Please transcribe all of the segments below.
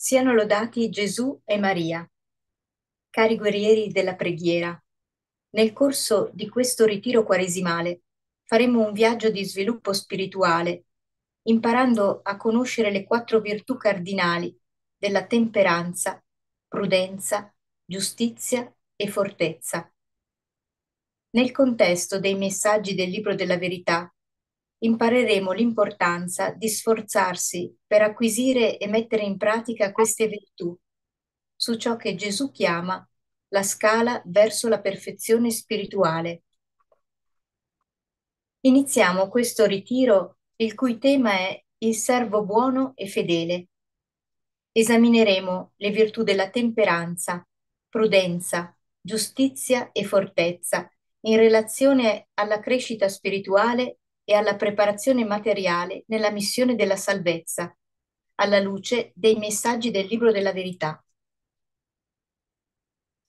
Siano lodati Gesù e Maria. Cari guerrieri della preghiera, nel corso di questo ritiro quaresimale faremo un viaggio di sviluppo spirituale, imparando a conoscere le quattro virtù cardinali della temperanza, prudenza, giustizia e fortezza. Nel contesto dei messaggi del libro della verità impareremo l'importanza di sforzarsi per acquisire e mettere in pratica queste virtù su ciò che Gesù chiama la scala verso la perfezione spirituale. Iniziamo questo ritiro il cui tema è il servo buono e fedele. Esamineremo le virtù della temperanza, prudenza, giustizia e fortezza in relazione alla crescita spirituale e alla preparazione materiale nella missione della salvezza, alla luce dei messaggi del libro della verità.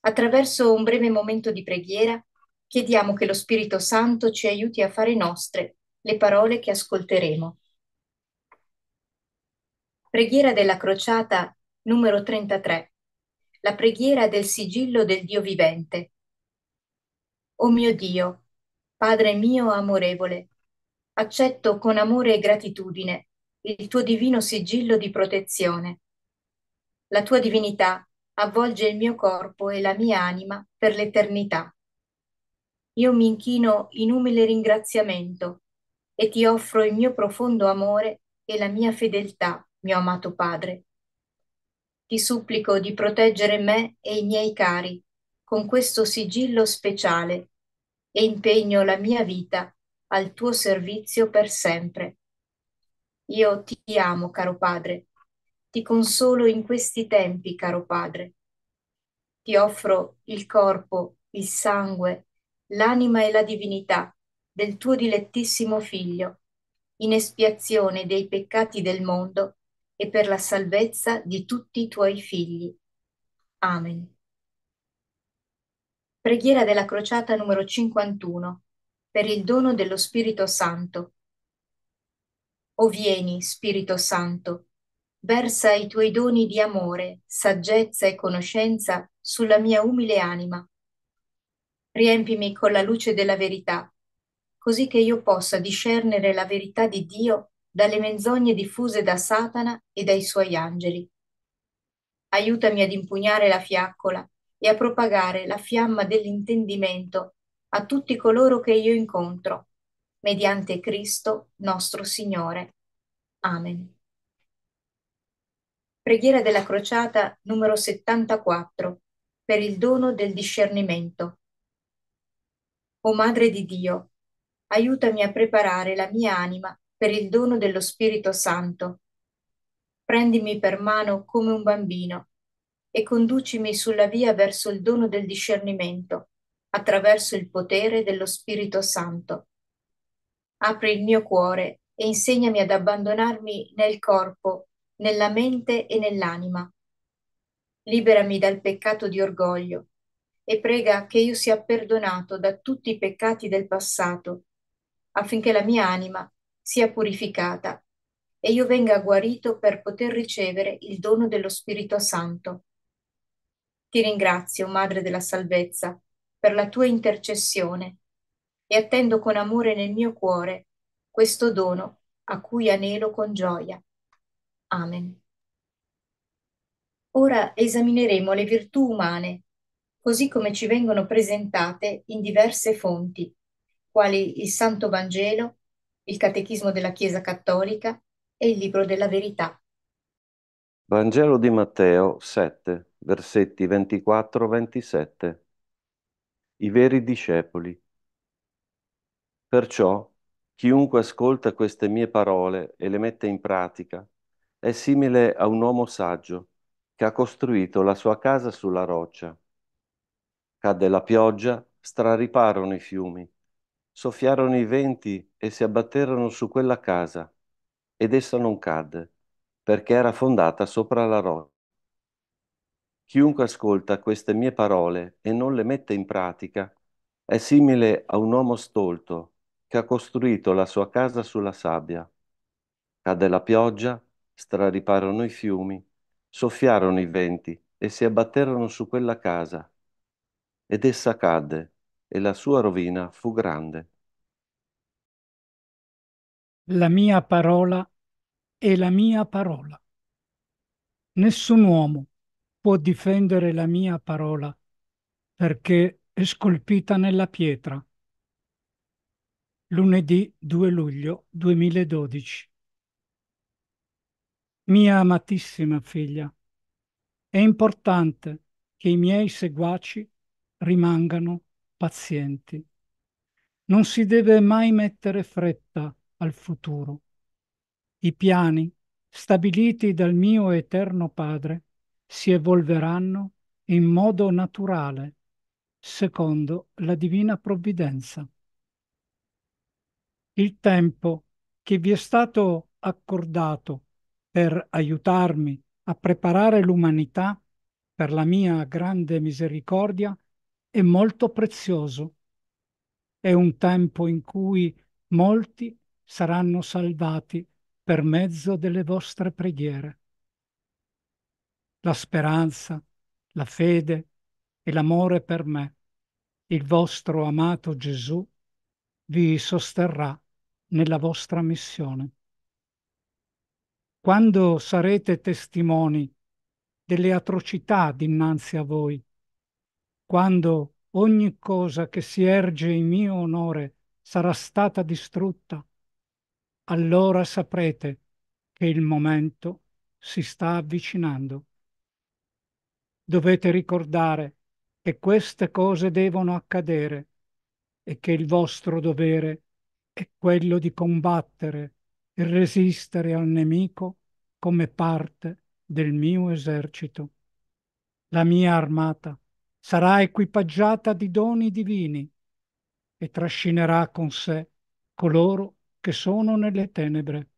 Attraverso un breve momento di preghiera, chiediamo che lo Spirito Santo ci aiuti a fare nostre le parole che ascolteremo. Preghiera della crociata numero 33. La preghiera del sigillo del Dio vivente. O mio Dio, Padre mio amorevole, accetto con amore e gratitudine il tuo divino sigillo di protezione. La tua divinità avvolge il mio corpo e la mia anima per l'eternità. Io mi inchino in umile ringraziamento e ti offro il mio profondo amore e la mia fedeltà, mio amato Padre. Ti supplico di proteggere me e i miei cari con questo sigillo speciale e impegno la mia vita al tuo servizio per sempre. Io ti amo, caro Padre, ti consolo in questi tempi, caro Padre. Ti offro il corpo, il sangue, l'anima e la divinità del tuo dilettissimo Figlio, in espiazione dei peccati del mondo e per la salvezza di tutti i tuoi figli. Amen. Preghiera della crociata numero 51 per il dono dello Spirito Santo. O vieni, Spirito Santo, versa i tuoi doni di amore, saggezza e conoscenza sulla mia umile anima. Riempimi con la luce della verità, così che io possa discernere la verità di Dio dalle menzogne diffuse da Satana e dai suoi angeli. Aiutami ad impugnare la fiaccola e a propagare la fiamma dell'intendimento a tutti coloro che io incontro, mediante Cristo nostro Signore. Amen. Preghiera della crociata numero 74 per il dono del discernimento. O Madre di Dio, aiutami a preparare la mia anima per il dono dello Spirito Santo. Prendimi per mano come un bambino e conducimi sulla via verso il dono del discernimento attraverso il potere dello Spirito Santo. Apri il mio cuore e insegnami ad abbandonarmi nel corpo, nella mente e nell'anima. Liberami dal peccato di orgoglio e prega che io sia perdonato da tutti i peccati del passato, affinché la mia anima sia purificata e io venga guarito per poter ricevere il dono dello Spirito Santo. Ti ringrazio, Madre della Salvezza, per la tua intercessione e attendo con amore nel mio cuore questo dono a cui anelo con gioia. Amen. Ora esamineremo le virtù umane, così come ci vengono presentate in diverse fonti, quali il Santo Vangelo, il Catechismo della Chiesa Cattolica e il Libro della Verità. Vangelo di Matteo 7, versetti 24-27 i veri discepoli. Perciò chiunque ascolta queste mie parole e le mette in pratica è simile a un uomo saggio che ha costruito la sua casa sulla roccia. Cadde la pioggia, strariparono i fiumi, soffiarono i venti e si abbatterono su quella casa, ed essa non cadde, perché era fondata sopra la roccia. Chiunque ascolta queste mie parole e non le mette in pratica è simile a un uomo stolto che ha costruito la sua casa sulla sabbia. Cade la pioggia, strariparono i fiumi, Soffiarono i venti e si abbatterono su quella casa, ed essa cadde, e la sua rovina fu grande. La mia parola è la mia parola. Nessun uomo può difendere la mia parola perché è scolpita nella pietra. Lunedì 2 luglio 2012. Mia amatissima figlia, è importante che i miei seguaci rimangano pazienti. Non si deve mai mettere fretta al futuro. I piani stabiliti dal mio eterno Padre si evolveranno in modo naturale, secondo la divina provvidenza. Il tempo che vi è stato accordato per aiutarmi a preparare l'umanità per la mia grande misericordia è molto prezioso. È un tempo in cui molti saranno salvati per mezzo delle vostre preghiere. La speranza, la fede e l'amore per me, il vostro amato Gesù, vi sosterrà nella vostra missione. Quando sarete testimoni delle atrocità dinanzi a voi, quando ogni cosa che si erge in mio onore sarà stata distrutta, allora saprete che il momento si sta avvicinando. Dovete ricordare che queste cose devono accadere e che il vostro dovere è quello di combattere e resistere al nemico come parte del mio esercito. La mia armata sarà equipaggiata di doni divini e trascinerà con sé coloro che sono nelle tenebre.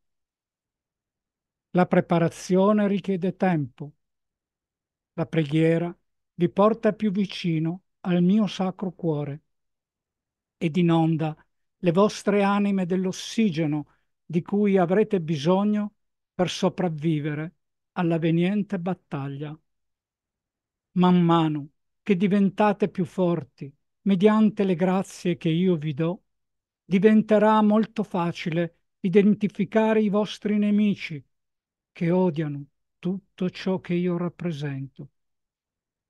La preparazione richiede tempo. La preghiera vi porta più vicino al mio sacro cuore ed inonda le vostre anime dell'ossigeno di cui avrete bisogno per sopravvivere alla veniente battaglia. Man mano che diventate più forti mediante le grazie che io vi do, diventerà molto facile identificare i vostri nemici che odiano tutto ciò che io rappresento.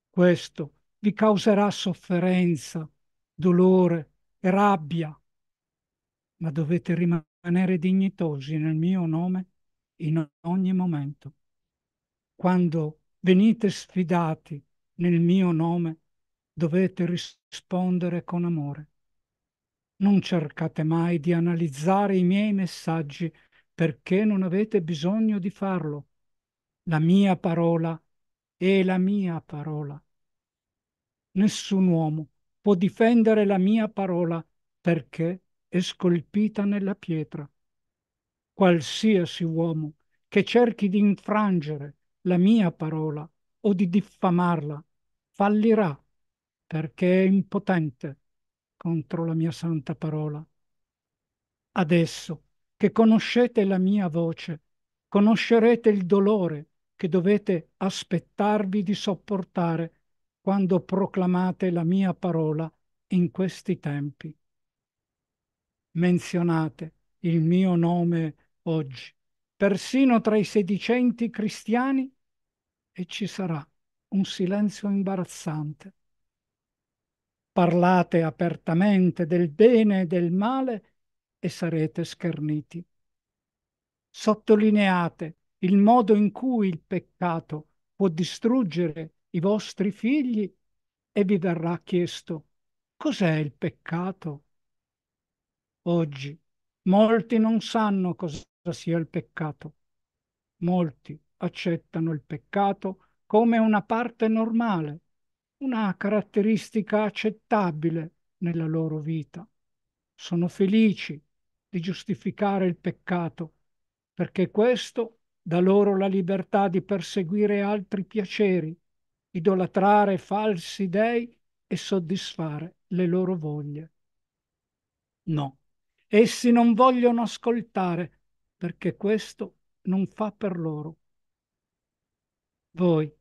Questo vi causerà sofferenza, dolore e rabbia, ma dovete rimanere dignitosi nel mio nome in ogni momento. Quando venite sfidati nel mio nome, dovete rispondere con amore non cercate mai di analizzare i miei messaggi perché non avete bisogno di farlo. La mia parola è la mia parola. Nessun uomo può difendere la mia parola perché è scolpita nella pietra. Qualsiasi uomo che cerchi di infrangere la mia parola o di diffamarla fallirà perché è impotente contro la mia santa parola. Adesso che conoscete la mia voce, conoscerete il dolore che dovete aspettarvi di sopportare quando proclamate la mia parola in questi tempi. Menzionate il mio nome oggi, persino tra i sedicenti cristiani, e ci sarà un silenzio imbarazzante parlate apertamente del bene e del male e sarete scherniti. Sottolineate il modo in cui il peccato può distruggere i vostri figli e vi verrà chiesto cos'è il peccato. Oggi molti non sanno cosa sia il peccato. Molti accettano il peccato come una parte normale una caratteristica accettabile nella loro vita. Sono felici di giustificare il peccato perché questo dà loro la libertà di perseguire altri piaceri, idolatrare falsi dei e soddisfare le loro voglie. No, essi non vogliono ascoltare perché questo non fa per loro. Voi,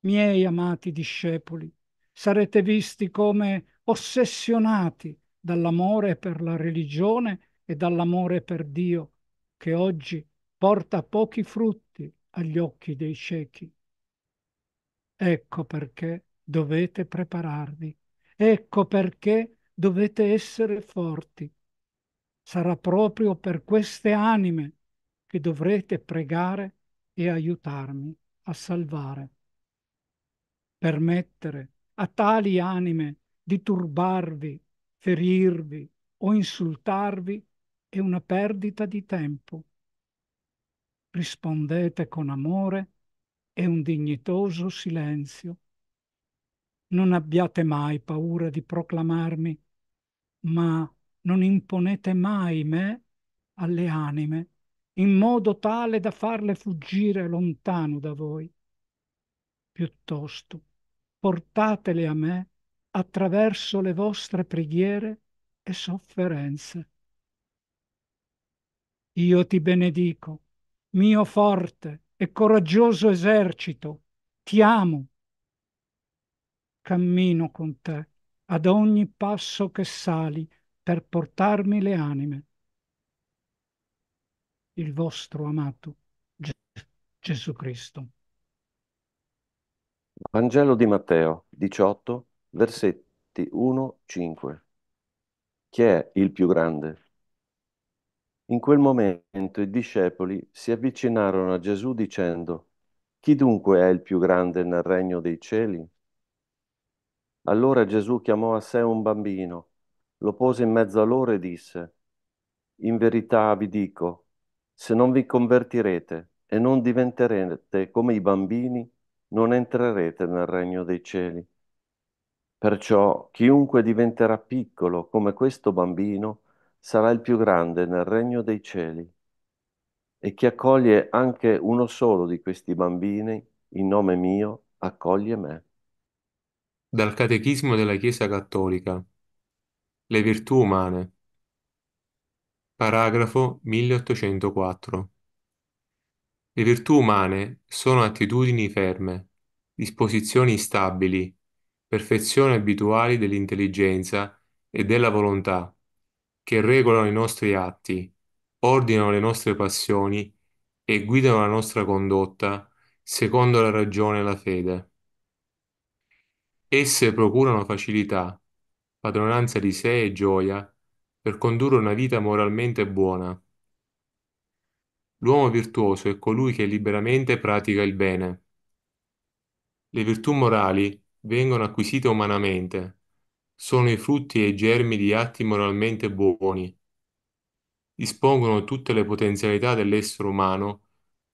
miei amati discepoli, sarete visti come ossessionati dall'amore per la religione e dall'amore per Dio, che oggi porta pochi frutti agli occhi dei ciechi. Ecco perché dovete prepararvi, ecco perché dovete essere forti. Sarà proprio per queste anime che dovrete pregare e aiutarmi a salvare. Permettere a tali anime di turbarvi, ferirvi o insultarvi è una perdita di tempo. Rispondete con amore e un dignitoso silenzio. Non abbiate mai paura di proclamarmi, ma non imponete mai me alle anime in modo tale da farle fuggire lontano da voi. Piuttosto, portatele a me attraverso le vostre preghiere e sofferenze. Io ti benedico, mio forte e coraggioso esercito, ti amo. Cammino con te ad ogni passo che sali per portarmi le anime il vostro amato Gesù Cristo. Vangelo di Matteo 18, versetti 1-5. Chi è il più grande? In quel momento i discepoli si avvicinarono a Gesù dicendo, Chi dunque è il più grande nel regno dei cieli? Allora Gesù chiamò a sé un bambino, lo pose in mezzo a loro e disse, In verità vi dico, se non vi convertirete e non diventerete come i bambini, non entrerete nel regno dei cieli. Perciò chiunque diventerà piccolo come questo bambino sarà il più grande nel regno dei cieli. E chi accoglie anche uno solo di questi bambini in nome mio, accoglie me. Dal Catechismo della Chiesa Cattolica. Le virtù umane. Paragrafo 1804. Le virtù umane sono attitudini ferme, disposizioni stabili, perfezioni abituali dell'intelligenza e della volontà, che regolano i nostri atti, ordinano le nostre passioni e guidano la nostra condotta secondo la ragione e la fede. Esse procurano facilità, padronanza di sé e gioia per condurre una vita moralmente buona. L'uomo virtuoso è colui che liberamente pratica il bene. Le virtù morali vengono acquisite umanamente, sono i frutti e i germi di atti moralmente buoni. Dispongono tutte le potenzialità dell'essere umano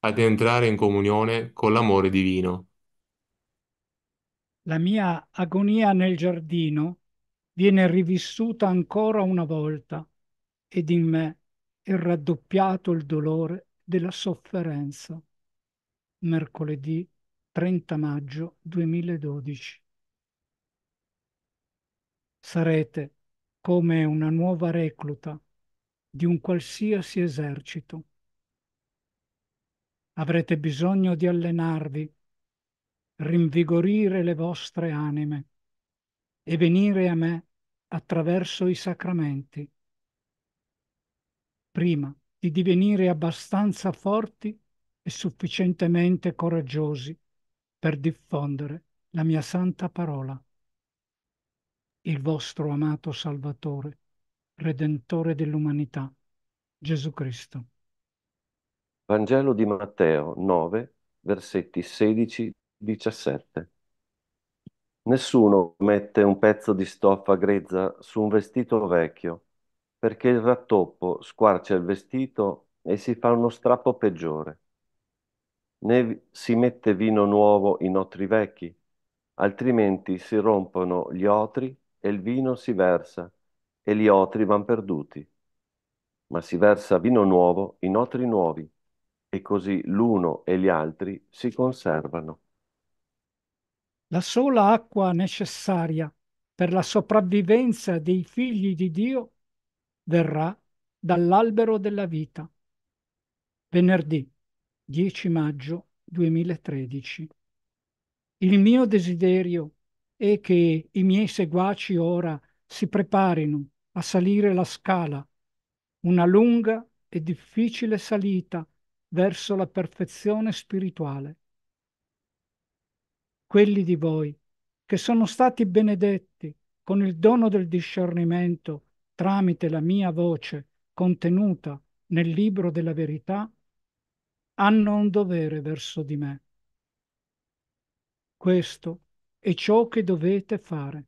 ad entrare in comunione con l'amore divino. La mia agonia nel giardino viene rivissuta ancora una volta ed in me è raddoppiato il dolore della sofferenza. Mercoledì 30 maggio 2012. Sarete come una nuova recluta di un qualsiasi esercito. Avrete bisogno di allenarvi, rinvigorire le vostre anime e venire a me attraverso i sacramenti. Prima di divenire abbastanza forti e sufficientemente coraggiosi per diffondere la mia santa parola. Il vostro amato Salvatore, Redentore dell'umanità, Gesù Cristo. Vangelo di Matteo 9, versetti 16-17. Nessuno mette un pezzo di stoffa grezza su un vestito vecchio, perché il rattoppo squarcia il vestito e si fa uno strappo peggiore. Né si mette vino nuovo in otri vecchi, altrimenti si rompono gli otri e il vino si versa e gli otri van perduti. Ma si versa vino nuovo in otri nuovi, e così l'uno e gli altri si conservano. La sola acqua necessaria per la sopravvivenza dei figli di Dio verrà dall'albero della vita. Venerdì 10 maggio 2013. Il mio desiderio è che i miei seguaci ora si preparino a salire la scala, una lunga e difficile salita verso la perfezione spirituale. Quelli di voi che sono stati benedetti con il dono del discernimento tramite la mia voce contenuta nel libro della verità, hanno un dovere verso di me. Questo è ciò che dovete fare.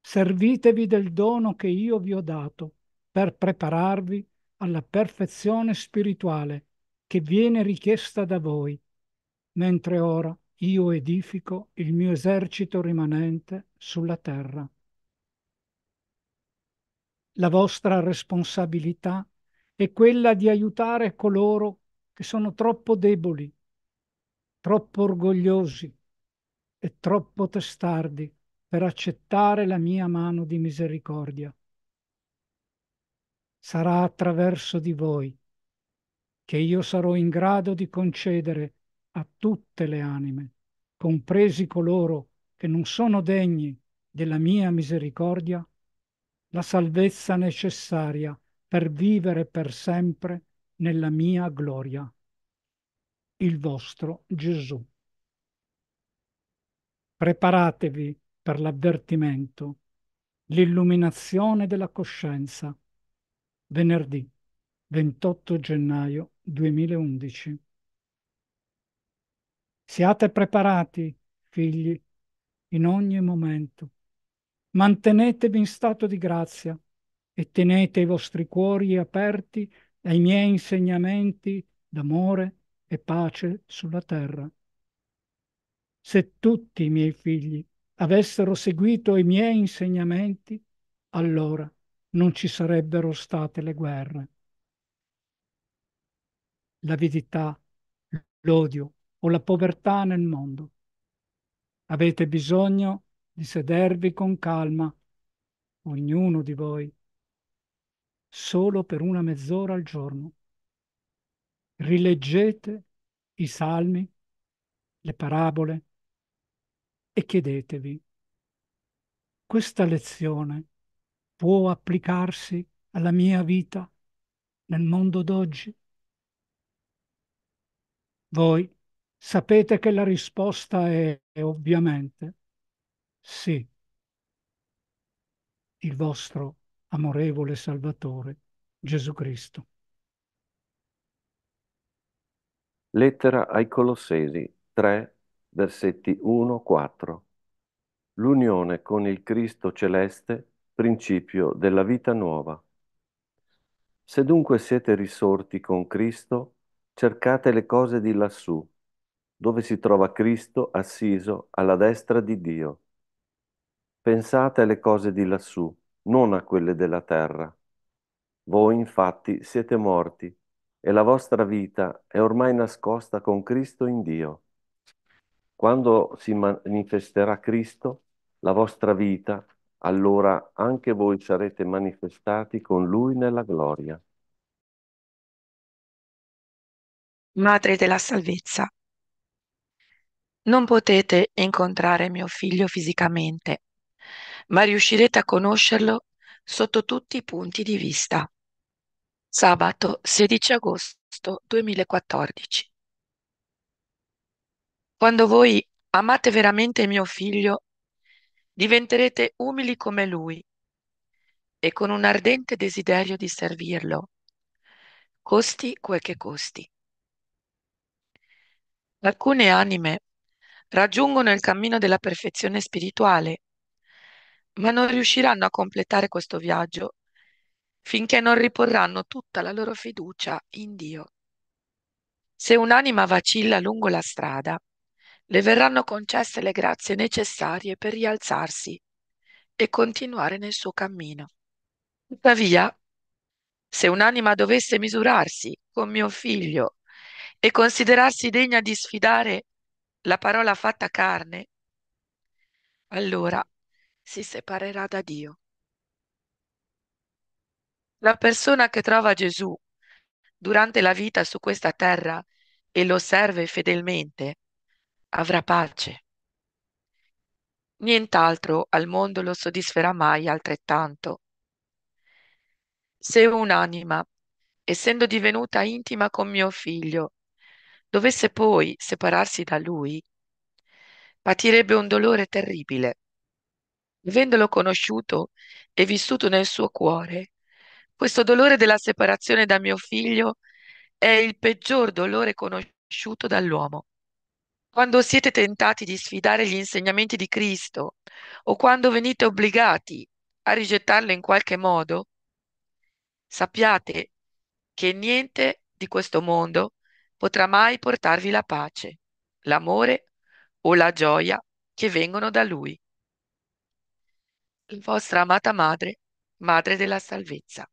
Servitevi del dono che io vi ho dato per prepararvi alla perfezione spirituale che viene richiesta da voi, mentre ora io edifico il mio esercito rimanente sulla terra. La vostra responsabilità è quella di aiutare coloro che sono troppo deboli, troppo orgogliosi e troppo testardi per accettare la mia mano di misericordia. Sarà attraverso di voi che io sarò in grado di concedere a tutte le anime, compresi coloro che non sono degni della mia misericordia, la salvezza necessaria per vivere per sempre nella mia gloria. Il vostro Gesù. Preparatevi per l'avvertimento, l'illuminazione della coscienza. Venerdì 28 gennaio 2011. Siate preparati, figli, in ogni momento. Mantenetevi in stato di grazia e tenete i vostri cuori aperti ai miei insegnamenti d'amore e pace sulla terra. Se tutti i miei figli avessero seguito i miei insegnamenti, allora non ci sarebbero state le guerre. L'avidità, l'odio o la povertà nel mondo. Avete bisogno di sedervi con calma, ognuno di voi, solo per una mezz'ora al giorno. Rileggete i salmi, le parabole e chiedetevi, questa lezione può applicarsi alla mia vita nel mondo d'oggi? Voi sapete che la risposta è, è ovviamente sì. Il vostro amorevole Salvatore Gesù Cristo. Lettera ai Colossesi 3, versetti 1-4. L'unione con il Cristo celeste, principio della vita nuova. Se dunque siete risorti con Cristo, cercate le cose di lassù, dove si trova Cristo assiso alla destra di Dio. Pensate alle cose di lassù, non a quelle della terra. Voi infatti siete morti e la vostra vita è ormai nascosta con Cristo in Dio. Quando si manifesterà Cristo, la vostra vita, allora anche voi sarete manifestati con Lui nella gloria. Madre della salvezza, non potete incontrare mio figlio fisicamente, ma riuscirete a conoscerlo sotto tutti i punti di vista. Sabato 16 agosto 2014. Quando voi amate veramente mio figlio, diventerete umili come lui e con un ardente desiderio di servirlo, costi quel che costi. Alcune anime raggiungono il cammino della perfezione spirituale, ma non riusciranno a completare questo viaggio finché non riporranno tutta la loro fiducia in Dio. Se un'anima vacilla lungo la strada, le verranno concesse le grazie necessarie per rialzarsi e continuare nel suo cammino. Tuttavia, se un'anima dovesse misurarsi con mio figlio e considerarsi degna di sfidare la parola fatta carne, allora si separerà da Dio. La persona che trova Gesù durante la vita su questa terra e lo serve fedelmente avrà pace. Nient'altro al mondo lo soddisferà mai altrettanto. Se un'anima, essendo divenuta intima con mio figlio, dovesse poi separarsi da lui, patirebbe un dolore terribile. Avendolo conosciuto e vissuto nel suo cuore, questo dolore della separazione da mio figlio è il peggior dolore conosciuto dall'uomo. Quando siete tentati di sfidare gli insegnamenti di Cristo o quando venite obbligati a rigettarlo in qualche modo, sappiate che niente di questo mondo potrà mai portarvi la pace, l'amore o la gioia che vengono da Lui. La vostra amata madre, madre della salvezza.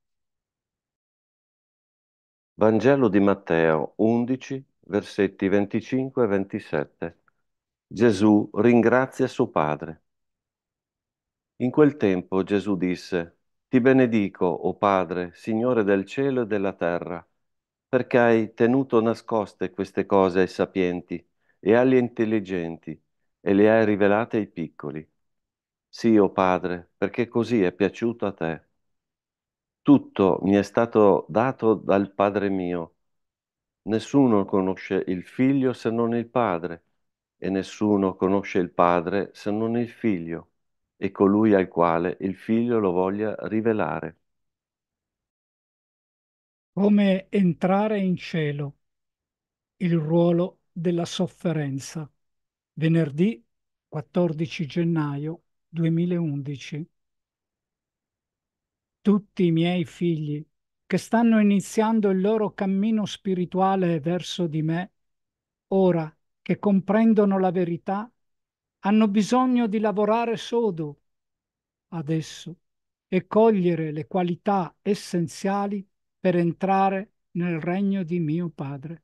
Vangelo di Matteo 11, versetti 25 e 27. Gesù ringrazia suo Padre. In quel tempo Gesù disse, Ti benedico, o Padre, Signore del cielo e della terra, perché hai tenuto nascoste queste cose ai sapienti e agli intelligenti e le hai rivelate ai piccoli. Sì, o Padre, perché così è piaciuto a te. Tutto mi è stato dato dal Padre mio. Nessuno conosce il Figlio se non il Padre, e nessuno conosce il Padre se non il Figlio, e colui al quale il Figlio lo voglia rivelare. Come entrare in cielo, il ruolo della sofferenza. Venerdì 14 gennaio 2011. Tutti i miei figli che stanno iniziando il loro cammino spirituale verso di me, ora che comprendono la verità, hanno bisogno di lavorare sodo adesso e cogliere le qualità essenziali per entrare nel regno di mio Padre.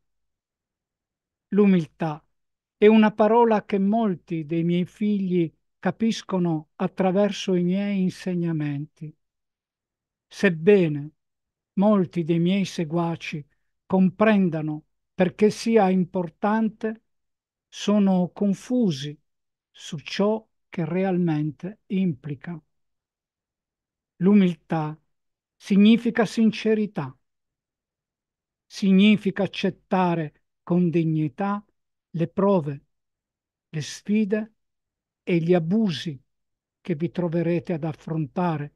L'umiltà è una parola che molti dei miei figli capiscono attraverso i miei insegnamenti. Sebbene molti dei miei seguaci comprendano perché sia importante, sono confusi su ciò che realmente implica. L'umiltà significa sincerità, significa accettare con dignità le prove, le sfide e gli abusi che vi troverete ad affrontare,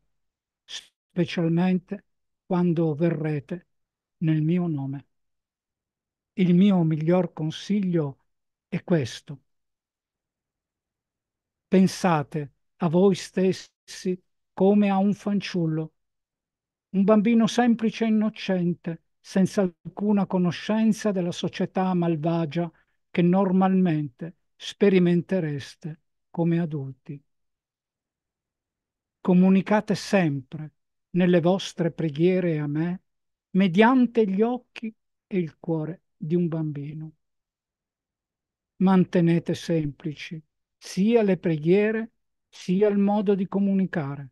specialmente quando verrete nel mio nome. Il mio miglior consiglio è questo. Pensate a voi stessi come a un fanciullo, un bambino semplice e innocente, senza alcuna conoscenza della società malvagia che normalmente sperimentereste come adulti. Comunicate sempre nelle vostre preghiere a me mediante gli occhi e il cuore di un bambino. Mantenete semplici sia le preghiere sia il modo di comunicare.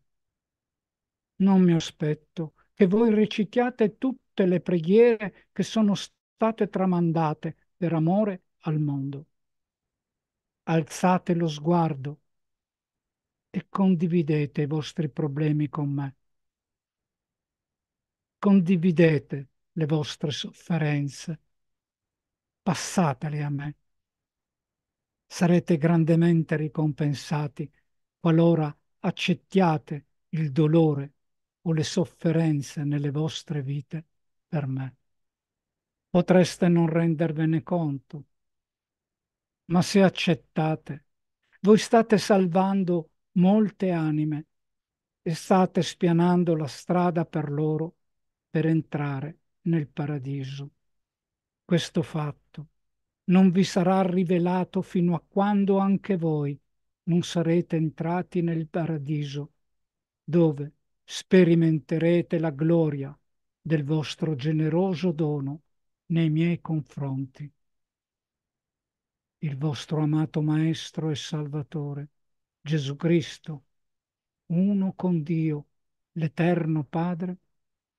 Non mi aspetto che voi recitiate tutte le preghiere che sono state tramandate per amore al mondo. Alzate lo sguardo e condividete i vostri problemi con me. Condividete le vostre sofferenze. Passatele a me. Sarete grandemente ricompensati qualora accettiate il dolore o le sofferenze nelle vostre vite per me. Potreste non rendervene conto, ma se accettate, voi state salvando molte anime e state spianando la strada per loro per entrare nel paradiso. Questo fatto non vi sarà rivelato fino a quando anche voi non sarete entrati nel paradiso, dove sperimenterete la gloria del vostro generoso dono nei miei confronti. Il vostro amato Maestro e Salvatore, Gesù Cristo, uno con Dio, l'Eterno Padre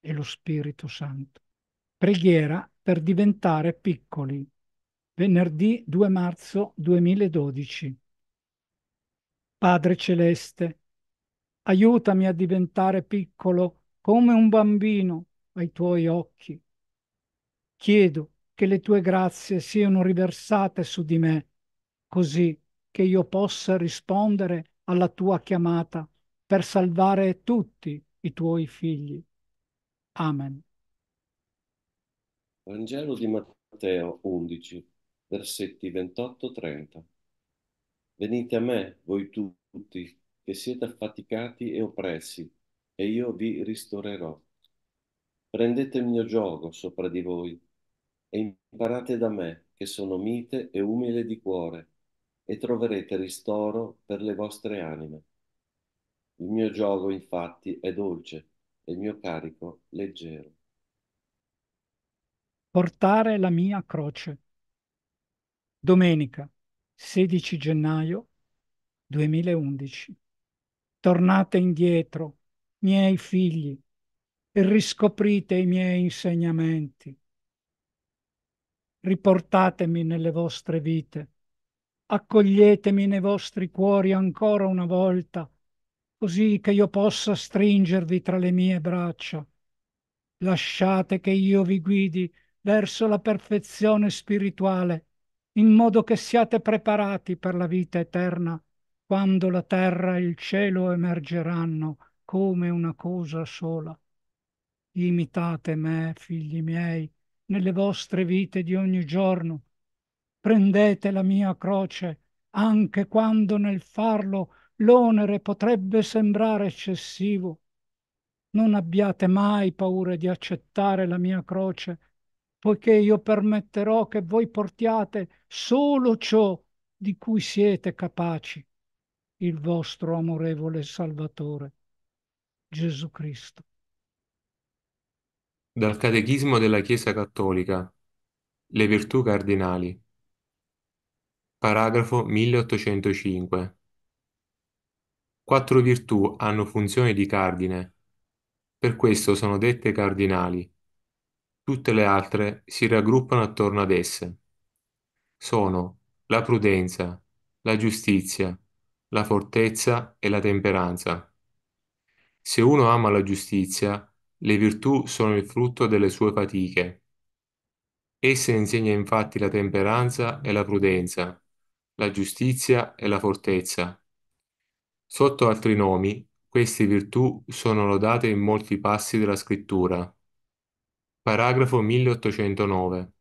e lo Spirito Santo. Preghiera per diventare piccoli. venerdì 2 marzo 2012. Padre Celeste, aiutami a diventare piccolo come un bambino ai tuoi occhi. Chiedo che le tue grazie siano riversate su di me, così che io possa rispondere alla tua chiamata per salvare tutti i tuoi figli. Amen. Vangelo di Matteo 11, versetti 28-30. Venite a me, voi tutti, che siete affaticati e oppressi, e io vi ristorerò. Prendete il mio gioco sopra di voi e imparate da me, che sono mite e umile di cuore, e troverete ristoro per le vostre anime. Il mio gioco, infatti, è dolce e il mio carico leggero. Portare la mia croce. Domenica 16 gennaio 2011. Tornate indietro, miei figli, e riscoprite i miei insegnamenti. Riportatemi nelle vostre vite, accoglietemi nei vostri cuori ancora una volta, così che io possa stringervi tra le mie braccia. Lasciate che io vi guidi verso la perfezione spirituale in modo che siate preparati per la vita eterna, quando la terra e il cielo emergeranno come una cosa sola. Imitate me, figli miei, nelle vostre vite di ogni giorno. Prendete la mia croce, anche quando nel farlo l'onere potrebbe sembrare eccessivo. Non abbiate mai paura di accettare la mia croce, poiché io permetterò che voi portiate solo ciò di cui siete capaci, il vostro amorevole Salvatore, Gesù Cristo. Dal Catechismo della Chiesa Cattolica, le virtù cardinali. Paragrafo 1805. Quattro virtù hanno funzione di cardine, per questo sono dette cardinali Tutte le altre si raggruppano attorno ad esse. Sono la prudenza, la giustizia, la fortezza e la temperanza. Se uno ama la giustizia, le virtù sono il frutto delle sue fatiche. Essa insegna infatti la temperanza e la prudenza, la giustizia e la fortezza. Sotto altri nomi, queste virtù sono lodate in molti passi della scrittura. Paragrafo 1809.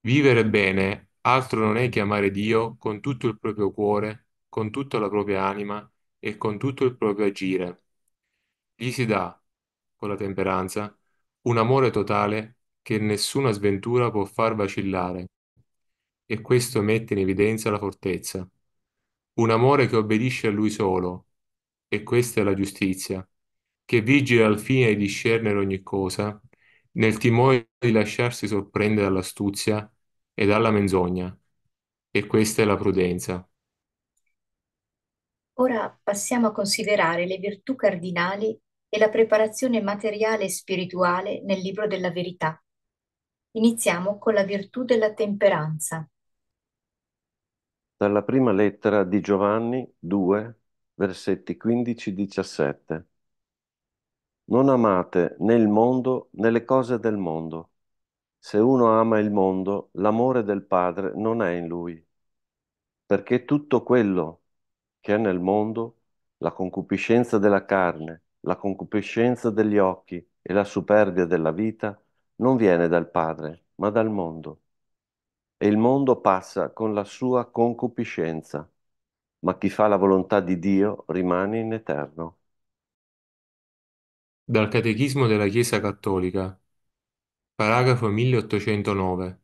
Vivere bene altro non è che amare Dio con tutto il proprio cuore, con tutta la propria anima e con tutto il proprio agire. Gli si dà, con la temperanza, un amore totale che nessuna sventura può far vacillare, e questo mette in evidenza la fortezza. Un amore che obbedisce a Lui solo, e questa è la giustizia, che vigila al fine di discernere ogni cosa nel timore di lasciarsi sorprendere dall'astuzia e dalla menzogna. E questa è la prudenza. Ora passiamo a considerare le virtù cardinali e la preparazione materiale e spirituale nel libro della verità. Iniziamo con la virtù della temperanza. Dalla prima lettera di Giovanni 2, versetti 15-17. Non amate né il mondo né le cose del mondo. Se uno ama il mondo, l'amore del Padre non è in lui. Perché tutto quello che è nel mondo, la concupiscenza della carne, la concupiscenza degli occhi e la superbia della vita, non viene dal Padre, ma dal mondo. E il mondo passa con la sua concupiscenza, ma chi fa la volontà di Dio rimane in eterno. Dal Catechismo della Chiesa Cattolica, paragrafo 1809.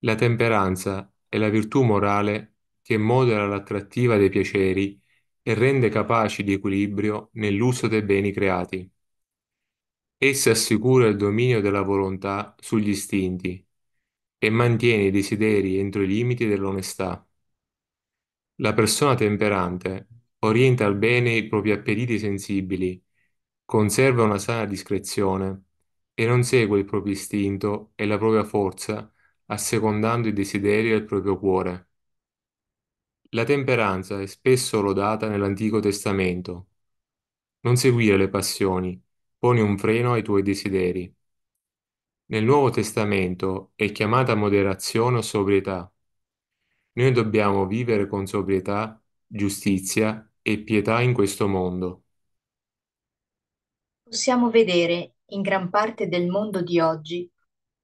La temperanza è la virtù morale che modera l'attrattiva dei piaceri e rende capaci di equilibrio nell'uso dei beni creati. Essa assicura il dominio della volontà sugli istinti e mantiene i desideri entro i limiti dell'onestà. La persona temperante orienta al bene i propri appetiti sensibili conserva una sana discrezione e non segue il proprio istinto e la propria forza assecondando i desideri del proprio cuore. La temperanza è spesso lodata nell'Antico Testamento. Non seguire le passioni, poni un freno ai tuoi desideri. Nel Nuovo Testamento è chiamata moderazione o sobrietà. Noi dobbiamo vivere con sobrietà, giustizia e pietà in questo mondo. Possiamo vedere in gran parte del mondo di oggi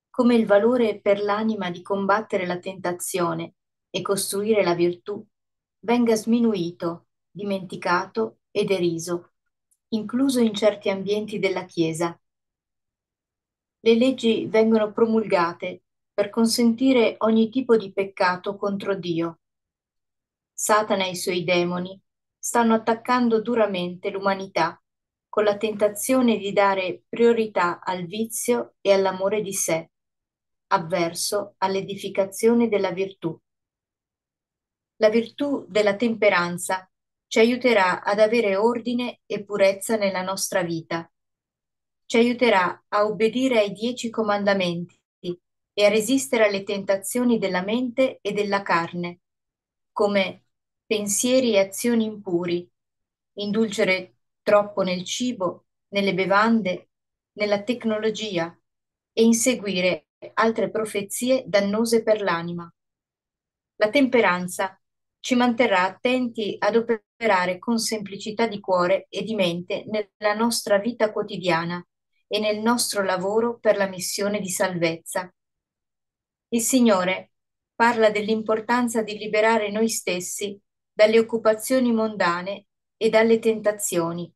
come il valore per l'anima di combattere la tentazione e costruire la virtù venga sminuito, dimenticato e deriso, incluso in certi ambienti della Chiesa. Le leggi vengono promulgate per consentire ogni tipo di peccato contro Dio. Satana e i suoi demoni stanno attaccando duramente l'umanità con la tentazione di dare priorità al vizio e all'amore di sé, avverso all'edificazione della virtù. La virtù della temperanza ci aiuterà ad avere ordine e purezza nella nostra vita. Ci aiuterà a obbedire ai dieci comandamenti e a resistere alle tentazioni della mente e della carne, come pensieri e azioni impuri, indulgere troppo nel cibo, nelle bevande, nella tecnologia e inseguire altre profezie dannose per l'anima. La temperanza ci manterrà attenti ad operare con semplicità di cuore e di mente nella nostra vita quotidiana e nel nostro lavoro per la missione di salvezza. Il Signore parla dell'importanza di liberare noi stessi dalle occupazioni mondane e dalle tentazioni,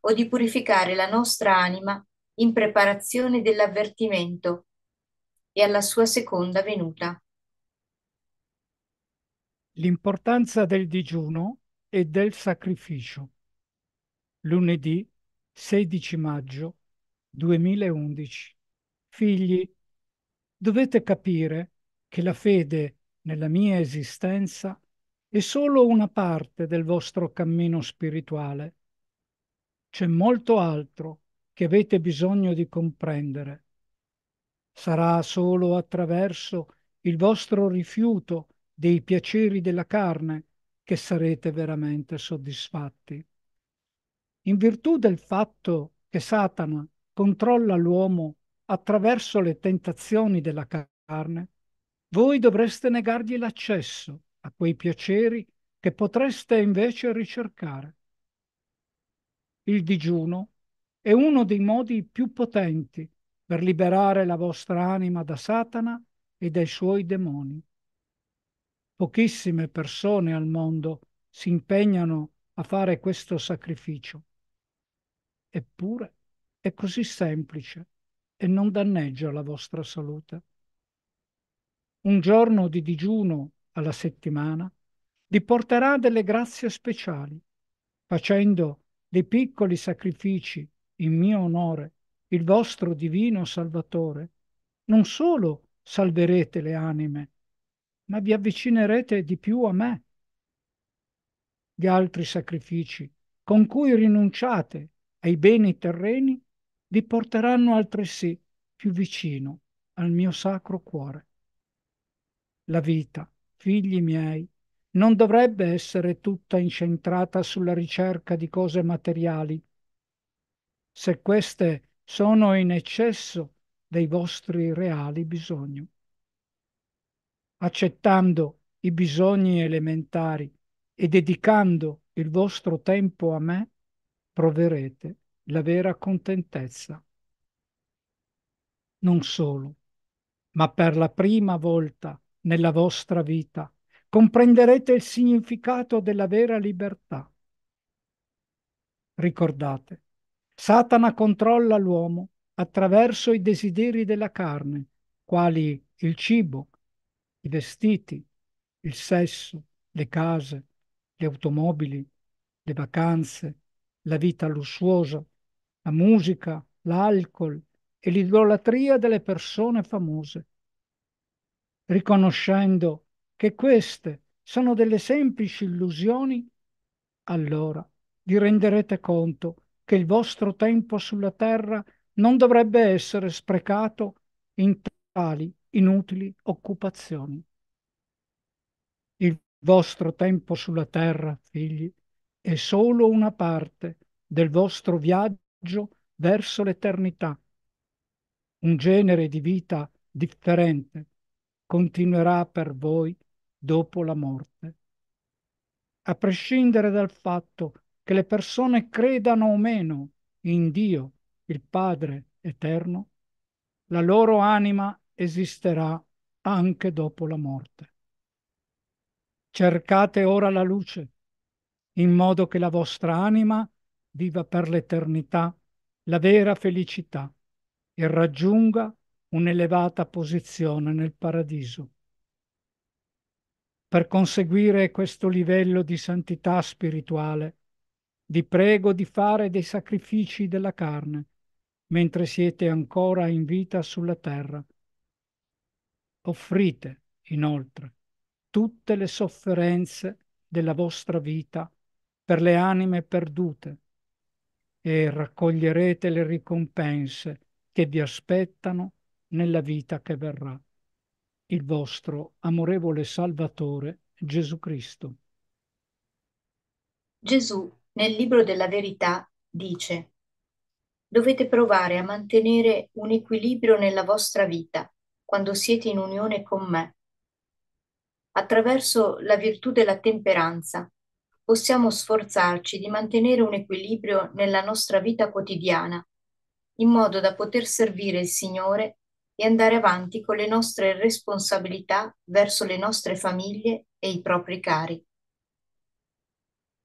o di purificare la nostra anima in preparazione dell'avvertimento e alla sua seconda venuta. L'importanza del digiuno e del sacrificio. Lunedì 16 maggio 2011. Figli, dovete capire che la fede nella mia esistenza è solo una parte del vostro cammino spirituale. C'è molto altro che avete bisogno di comprendere. Sarà solo attraverso il vostro rifiuto dei piaceri della carne che sarete veramente soddisfatti. In virtù del fatto che Satana controlla l'uomo attraverso le tentazioni della carne, voi dovreste negargli l'accesso a quei piaceri che potreste invece ricercare. Il digiuno è uno dei modi più potenti per liberare la vostra anima da Satana e dai suoi demoni. Pochissime persone al mondo si impegnano a fare questo sacrificio. Eppure è così semplice e non danneggia la vostra salute. Un giorno di digiuno alla settimana vi porterà delle grazie speciali, facendo dei piccoli sacrifici in mio onore, il vostro divino Salvatore. Non solo salverete le anime, ma vi avvicinerete di più a me. Gli altri sacrifici con cui rinunciate ai beni terreni vi porteranno altresì più vicino al mio sacro cuore. La vita, figli miei, non dovrebbe essere tutta incentrata sulla ricerca di cose materiali, se queste sono in eccesso dei vostri reali bisogni accettando i bisogni elementari e dedicando il vostro tempo a me, proverete la vera contentezza. Non solo, ma per la prima volta nella vostra vita comprenderete il significato della vera libertà. Ricordate, Satana controlla l'uomo attraverso i desideri della carne, quali il cibo, i vestiti, il sesso, le case, le automobili, le vacanze, la vita lussuosa, la musica, l'alcol e l'idolatria delle persone famose. Riconoscendo che queste sono delle semplici illusioni, allora vi renderete conto che il vostro tempo sulla terra non dovrebbe essere sprecato in tali inutili occupazioni. Il vostro tempo sulla terra, figli, è solo una parte del vostro viaggio verso l'eternità. Un genere di vita differente continuerà per voi dopo la morte. A prescindere dal fatto che le persone credano o meno in Dio, il Padre eterno, la loro anima esisterà anche dopo la morte. Cercate ora la luce, in modo che la vostra anima viva per l'eternità la vera felicità e raggiunga un'elevata posizione nel paradiso. Per conseguire questo livello di santità spirituale, vi prego di fare dei sacrifici della carne mentre siete ancora in vita sulla terra. Offrite, inoltre, tutte le sofferenze della vostra vita per le anime perdute e raccoglierete le ricompense che vi aspettano nella vita che verrà. Il vostro amorevole Salvatore Gesù Cristo. Gesù nel libro della verità dice dovete provare a mantenere un equilibrio nella vostra vita quando siete in unione con me. Attraverso la virtù della temperanza possiamo sforzarci di mantenere un equilibrio nella nostra vita quotidiana, in modo da poter servire il Signore e andare avanti con le nostre responsabilità verso le nostre famiglie e i propri cari.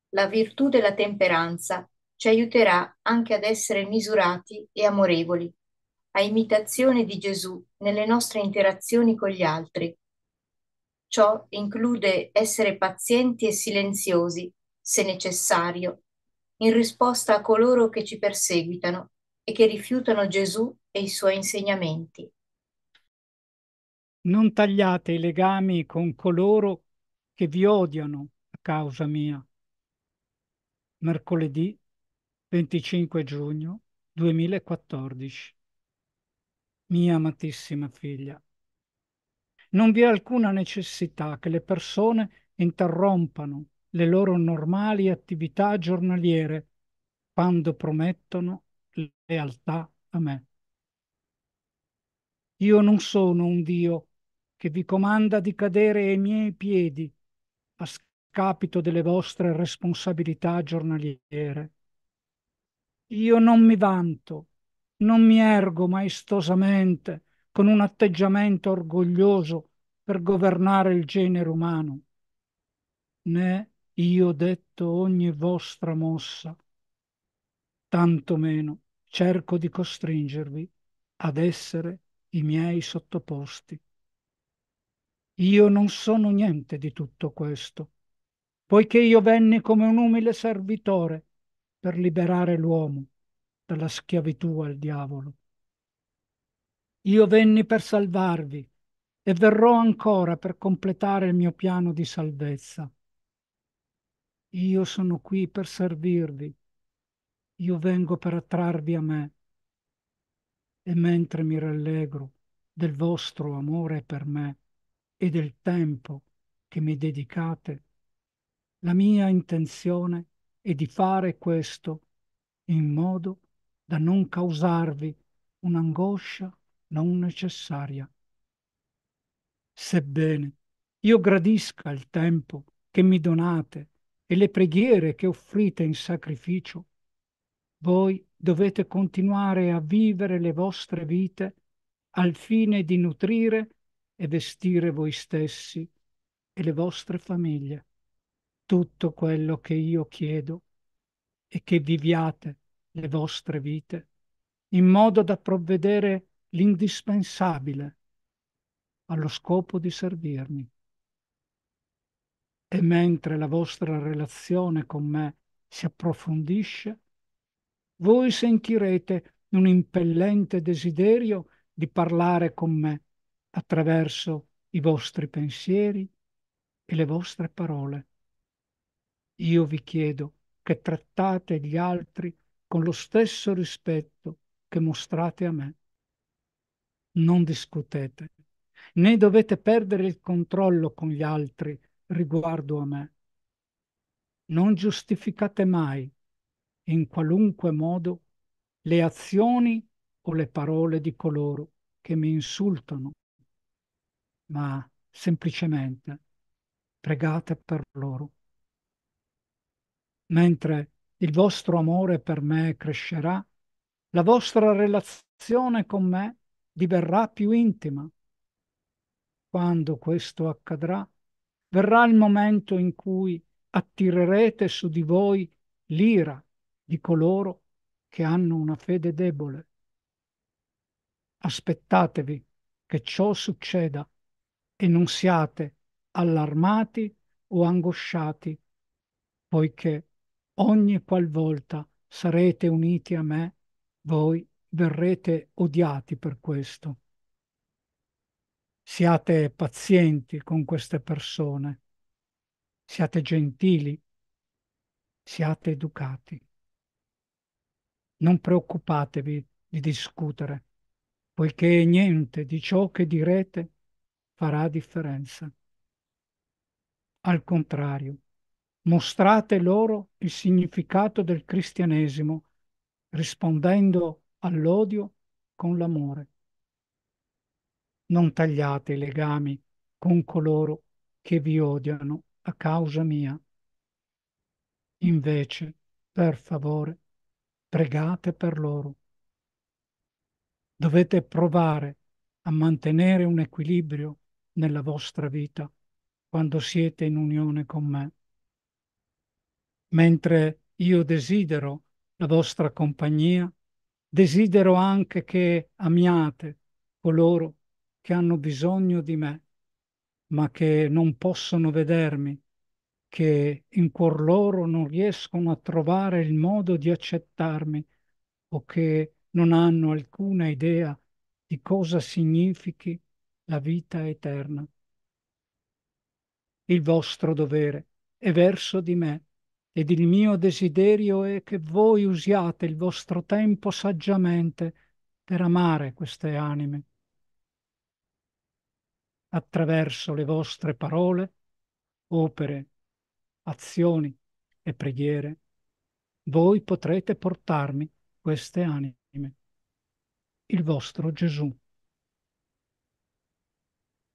La virtù della temperanza ci aiuterà anche ad essere misurati e amorevoli, a imitazione di Gesù nelle nostre interazioni con gli altri. Ciò include essere pazienti e silenziosi, se necessario, in risposta a coloro che ci perseguitano e che rifiutano Gesù e i suoi insegnamenti. Non tagliate i legami con coloro che vi odiano a causa mia. Mercoledì 25 giugno 2014. Mia amatissima figlia, non vi è alcuna necessità che le persone interrompano le loro normali attività giornaliere quando promettono lealtà a me. Io non sono un Dio che vi comanda di cadere ai miei piedi a scapito delle vostre responsabilità giornaliere io non mi vanto, non mi ergo maestosamente con un atteggiamento orgoglioso per governare il genere umano, né io detto ogni vostra mossa, tantomeno cerco di costringervi ad essere i miei sottoposti. Io non sono niente di tutto questo, poiché io venni come un umile servitore per liberare l'uomo dalla schiavitù al diavolo. Io venni per salvarvi e verrò ancora per completare il mio piano di salvezza. Io sono qui per servirvi, io vengo per attrarvi a me. E mentre mi rallegro del vostro amore per me e del tempo che mi dedicate, la mia intenzione è di fare questo in modo da non causarvi un'angoscia non necessaria. Sebbene io gradisca il tempo che mi donate e le preghiere che offrite in sacrificio, voi dovete continuare a vivere le vostre vite al fine di nutrire e vestire voi stessi e le vostre famiglie tutto quello che io chiedo è che viviate le vostre vite in modo da provvedere l'indispensabile allo scopo di servirmi. E mentre la vostra relazione con me si approfondisce, voi sentirete un impellente desiderio di parlare con me attraverso i vostri pensieri e le vostre parole. Io vi chiedo che trattate gli altri con lo stesso rispetto che mostrate a me. Non discutete, né dovete perdere il controllo con gli altri riguardo a me. Non giustificate mai, in qualunque modo, le azioni o le parole di coloro che mi insultano, ma semplicemente pregate per loro. Mentre il vostro amore per me crescerà, la vostra relazione con me diverrà più intima. Quando questo accadrà, verrà il momento in cui attirerete su di voi l'ira di coloro che hanno una fede debole. Aspettatevi che ciò succeda e non siate allarmati o angosciati, poiché ogni qualvolta sarete uniti a me, voi verrete odiati per questo. Siate pazienti con queste persone, siate gentili, siate educati. Non preoccupatevi di discutere, poiché niente di ciò che direte farà differenza. Al contrario, mostrate loro il significato del cristianesimo, rispondendo all'odio con l'amore. Non tagliate i legami con coloro che vi odiano a causa mia. Invece, per favore, pregate per loro. Dovete provare a mantenere un equilibrio nella vostra vita quando siete in unione con me. Mentre io desidero la vostra compagnia, desidero anche che amiate coloro che hanno bisogno di me, ma che non possono vedermi, che in cuor loro non riescono a trovare il modo di accettarmi o che non hanno alcuna idea di cosa significhi la vita eterna. Il vostro dovere è verso di me ed il mio desiderio è che voi usiate il vostro tempo saggiamente per amare queste anime. Attraverso le vostre parole, opere, azioni e preghiere, voi potrete portarmi queste anime. Il vostro Gesù.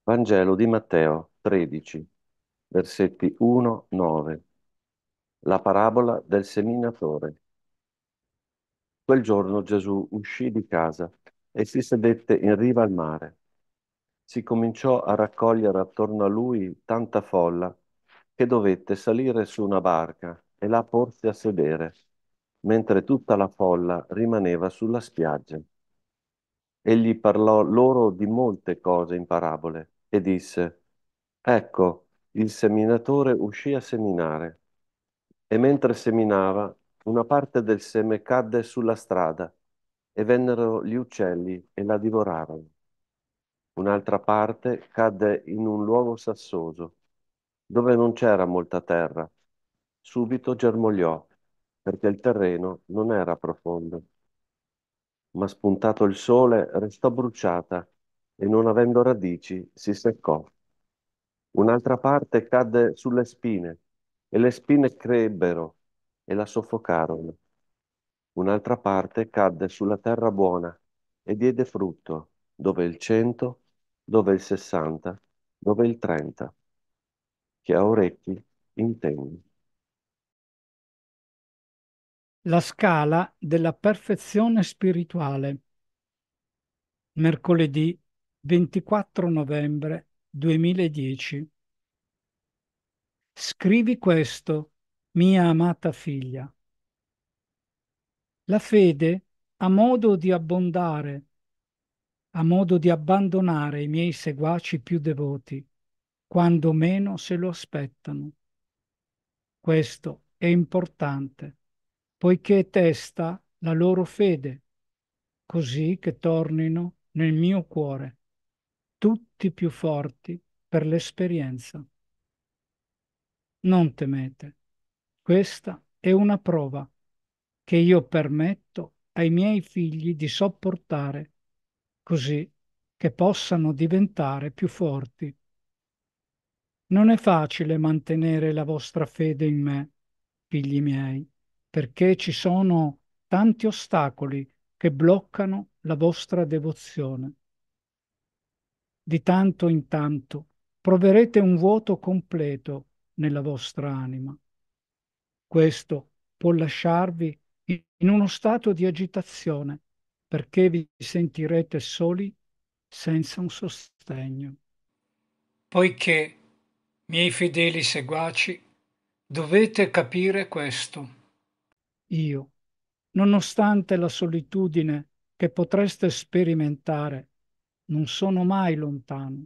Vangelo di Matteo 13, versetti 1-9. La parabola del seminatore. Quel giorno Gesù uscì di casa e si sedette in riva al mare. Si cominciò a raccogliere attorno a lui tanta folla che dovette salire su una barca e là porsi a sedere, mentre tutta la folla rimaneva sulla spiaggia. Egli parlò loro di molte cose in parabole e disse, Ecco, il seminatore uscì a seminare e mentre seminava una parte del seme cadde sulla strada e vennero gli uccelli e la divorarono. Un'altra parte cadde in un luogo sassoso, dove non c'era molta terra. Subito germogliò, perché il terreno non era profondo. Ma spuntato il sole restò bruciata e non avendo radici si seccò. Un'altra parte cadde sulle spine e le spine crebbero e la soffocarono. Un'altra parte cadde sulla terra buona e diede frutto, dove il cento, dove il sessanta, dove il trenta. Chi ha orecchi intendi. La scala della perfezione spirituale. Mercoledì 24 novembre 2010. Scrivi questo, mia amata figlia. La fede ha modo di abbondare, ha modo di abbandonare i miei seguaci più devoti, quando meno se lo aspettano. Questo è importante poiché testa la loro fede, così che tornino nel mio cuore, tutti più forti per l'esperienza. Non temete, questa è una prova che io permetto ai miei figli di sopportare, così che possano diventare più forti. Non è facile mantenere la vostra fede in me, figli miei, perché ci sono tanti ostacoli che bloccano la vostra devozione. Di tanto in tanto proverete un vuoto completo nella vostra anima. Questo può lasciarvi in uno stato di agitazione perché vi sentirete soli senza un sostegno. Poiché, miei fedeli seguaci, dovete capire questo. Io, nonostante la solitudine che potreste sperimentare, non sono mai lontano.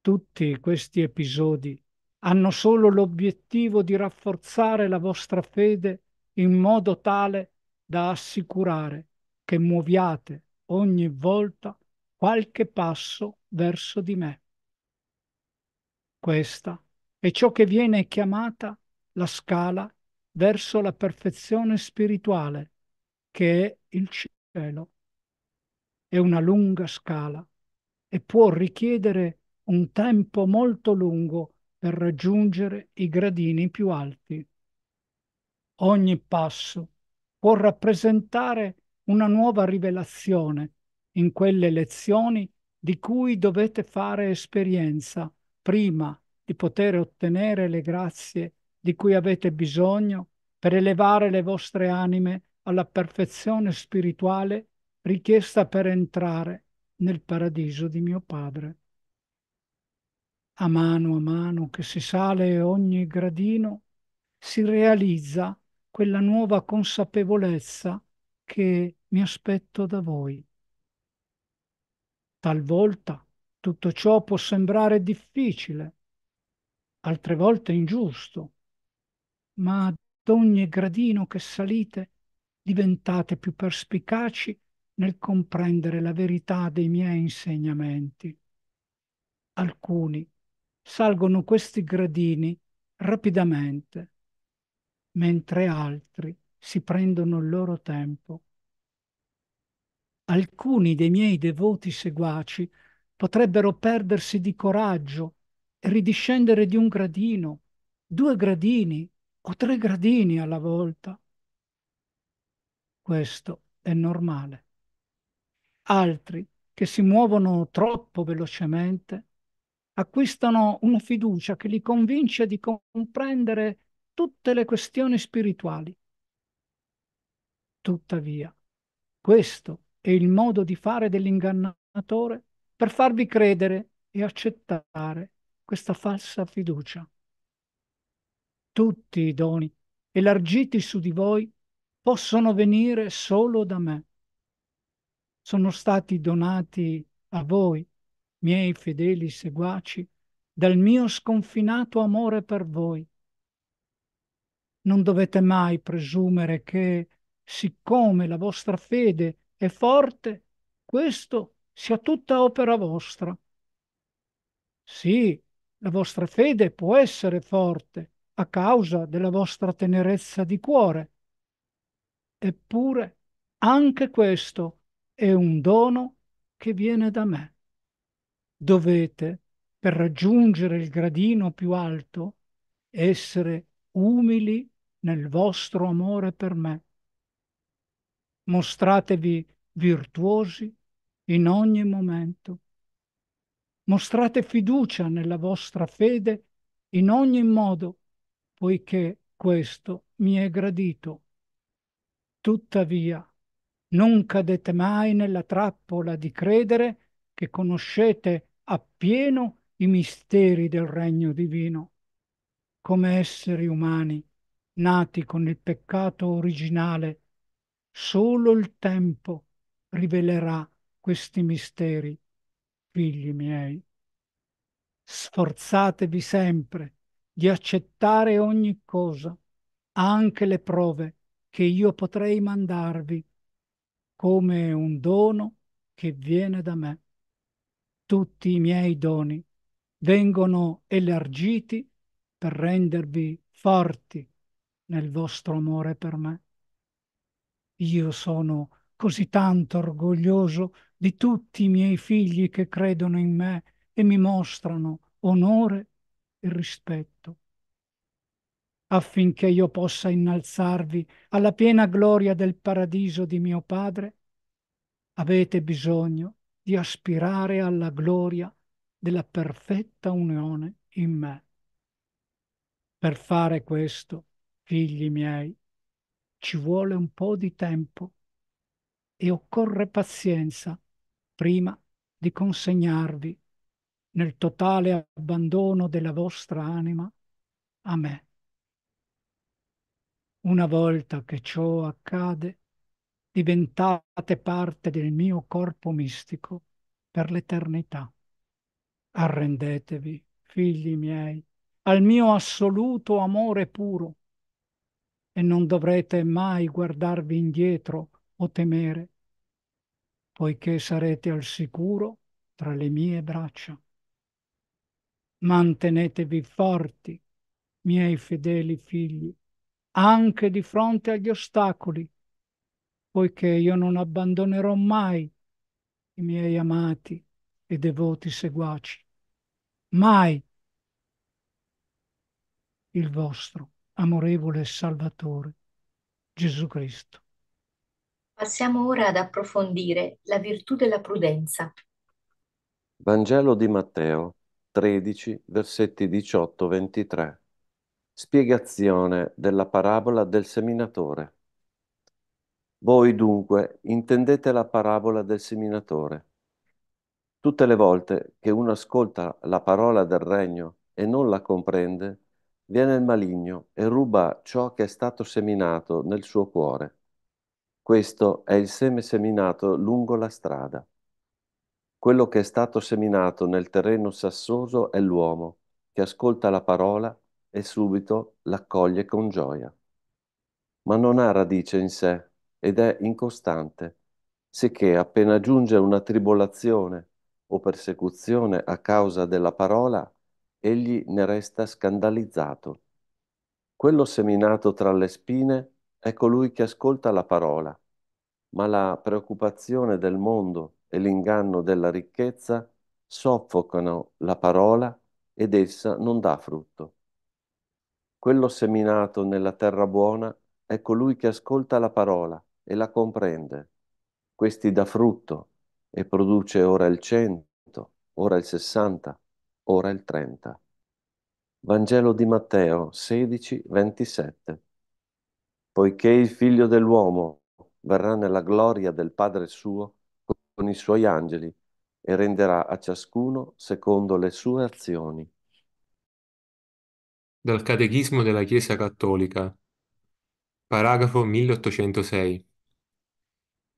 Tutti questi episodi hanno solo l'obiettivo di rafforzare la vostra fede in modo tale da assicurare che muoviate ogni volta qualche passo verso di me. Questa è ciò che viene chiamata la scala verso la perfezione spirituale, che è il cielo. È una lunga scala e può richiedere un tempo molto lungo per raggiungere i gradini più alti. Ogni passo può rappresentare una nuova rivelazione in quelle lezioni di cui dovete fare esperienza prima di poter ottenere le grazie di cui avete bisogno per elevare le vostre anime alla perfezione spirituale richiesta per entrare nel paradiso di mio Padre. A mano a mano che si sale ogni gradino, si realizza quella nuova consapevolezza che mi aspetto da voi. Talvolta tutto ciò può sembrare difficile, altre volte ingiusto, ma ad ogni gradino che salite diventate più perspicaci nel comprendere la verità dei miei insegnamenti. Alcuni salgono questi gradini rapidamente, mentre altri si prendono il loro tempo. Alcuni dei miei devoti seguaci potrebbero perdersi di coraggio e ridiscendere di un gradino, due gradini o tre gradini alla volta. Questo è normale. Altri che si muovono troppo velocemente acquistano una fiducia che li convince di comprendere tutte le questioni spirituali. Tuttavia, questo è il modo di fare dell'ingannatore per farvi credere e accettare questa falsa fiducia. Tutti i doni elargiti su di voi possono venire solo da me. Sono stati donati a voi, miei fedeli seguaci, dal mio sconfinato amore per voi. Non dovete mai presumere che, siccome la vostra fede è forte, questo sia tutta opera vostra. Sì, la vostra fede può essere forte, a causa della vostra tenerezza di cuore. Eppure anche questo è un dono che viene da me. Dovete, per raggiungere il gradino più alto, essere umili nel vostro amore per me. Mostratevi virtuosi in ogni momento. Mostrate fiducia nella vostra fede in ogni modo poiché questo mi è gradito. Tuttavia, non cadete mai nella trappola di credere che conoscete appieno i misteri del regno divino. Come esseri umani, nati con il peccato originale, solo il tempo rivelerà questi misteri, figli miei. Sforzatevi sempre di accettare ogni cosa, anche le prove che io potrei mandarvi, come un dono che viene da me. Tutti i miei doni vengono elargiti per rendervi forti nel vostro amore per me. Io sono così tanto orgoglioso di tutti i miei figli che credono in me e mi mostrano onore e rispetto, affinché io possa innalzarvi alla piena gloria del paradiso di mio Padre, avete bisogno di aspirare alla gloria della perfetta unione in me. Per fare questo, figli miei, ci vuole un po' di tempo e occorre pazienza prima di consegnarvi nel totale abbandono della vostra anima a me. Una volta che ciò accade, diventate parte del mio corpo mistico per l'eternità. Arrendetevi, figli miei, al mio assoluto amore puro e non dovrete mai guardarvi indietro o temere, poiché sarete al sicuro tra le mie braccia. Mantenetevi forti, miei fedeli figli, anche di fronte agli ostacoli, poiché io non abbandonerò mai i miei amati e devoti seguaci. Mai il vostro amorevole Salvatore, Gesù Cristo. Passiamo ora ad approfondire la virtù della prudenza. Vangelo di Matteo 13, versetti 18-23. Spiegazione della parabola del seminatore. Voi dunque intendete la parabola del seminatore. Tutte le volte che uno ascolta la parola del regno e non la comprende, viene il maligno e ruba ciò che è stato seminato nel suo cuore. Questo è il seme seminato lungo la strada. Quello che è stato seminato nel terreno sassoso è l'uomo, che ascolta la parola e subito l'accoglie con gioia. Ma non ha radice in sé ed è incostante, sicché appena giunge una tribolazione o persecuzione a causa della parola, egli ne resta scandalizzato. Quello seminato tra le spine è colui che ascolta la parola, ma la preoccupazione del mondo e l'inganno della ricchezza soffocano la parola ed essa non dà frutto. Quello seminato nella terra buona è colui che ascolta la parola e la comprende. Questi dà frutto e produce ora il cento, ora il sessanta, ora il trenta. Vangelo di Matteo 16, 27. Poiché il figlio dell'uomo verrà nella gloria del Padre suo con i suoi angeli e renderà a ciascuno secondo le sue azioni. Dal Catechismo della Chiesa Cattolica, paragrafo 1806.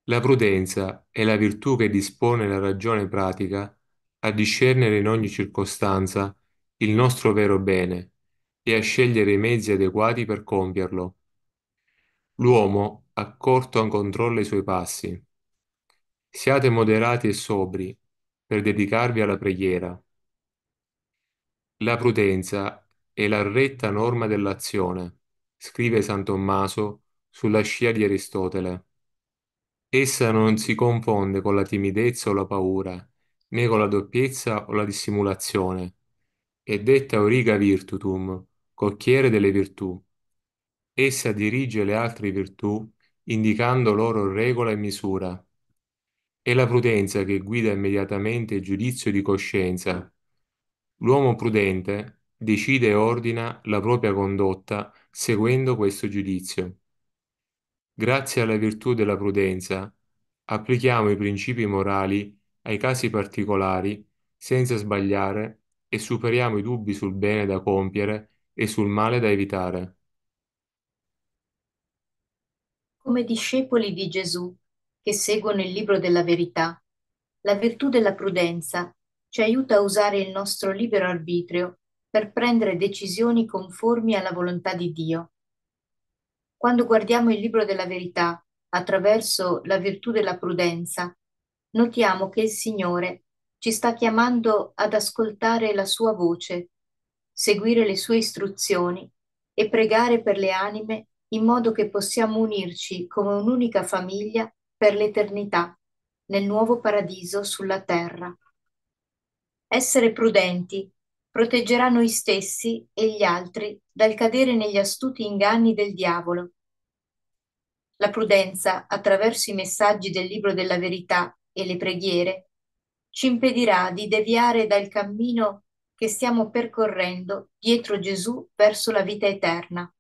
La prudenza è la virtù che dispone la ragione pratica a discernere in ogni circostanza il nostro vero bene e a scegliere i mezzi adeguati per compierlo. L'uomo accorto controlla i suoi passi. Siate moderati e sobri per dedicarvi alla preghiera. La prudenza è la retta norma dell'azione, scrive San Tommaso sulla scia di Aristotele. Essa non si confonde con la timidezza o la paura, né con la doppiezza o la dissimulazione. È detta auriga virtutum, cocchiere delle virtù. Essa dirige le altre virtù, indicando loro regola e misura. È la prudenza che guida immediatamente il giudizio di coscienza. L'uomo prudente decide e ordina la propria condotta seguendo questo giudizio. Grazie alla virtù della prudenza, applichiamo i principi morali ai casi particolari senza sbagliare e superiamo i dubbi sul bene da compiere e sul male da evitare. Come discepoli di Gesù che seguono il libro della verità, la virtù della prudenza ci aiuta a usare il nostro libero arbitrio per prendere decisioni conformi alla volontà di Dio quando guardiamo il libro della verità attraverso la virtù della prudenza, notiamo che il Signore ci sta chiamando ad ascoltare la sua voce, seguire le sue istruzioni e pregare per le anime in modo che possiamo unirci come un'unica famiglia per l'eternità nel nuovo paradiso sulla terra. Essere prudenti proteggerà noi stessi e gli altri dal cadere negli astuti inganni del diavolo. La prudenza, attraverso i messaggi del libro della verità e le preghiere, ci impedirà di deviare dal cammino che stiamo percorrendo dietro Gesù verso la vita eterna.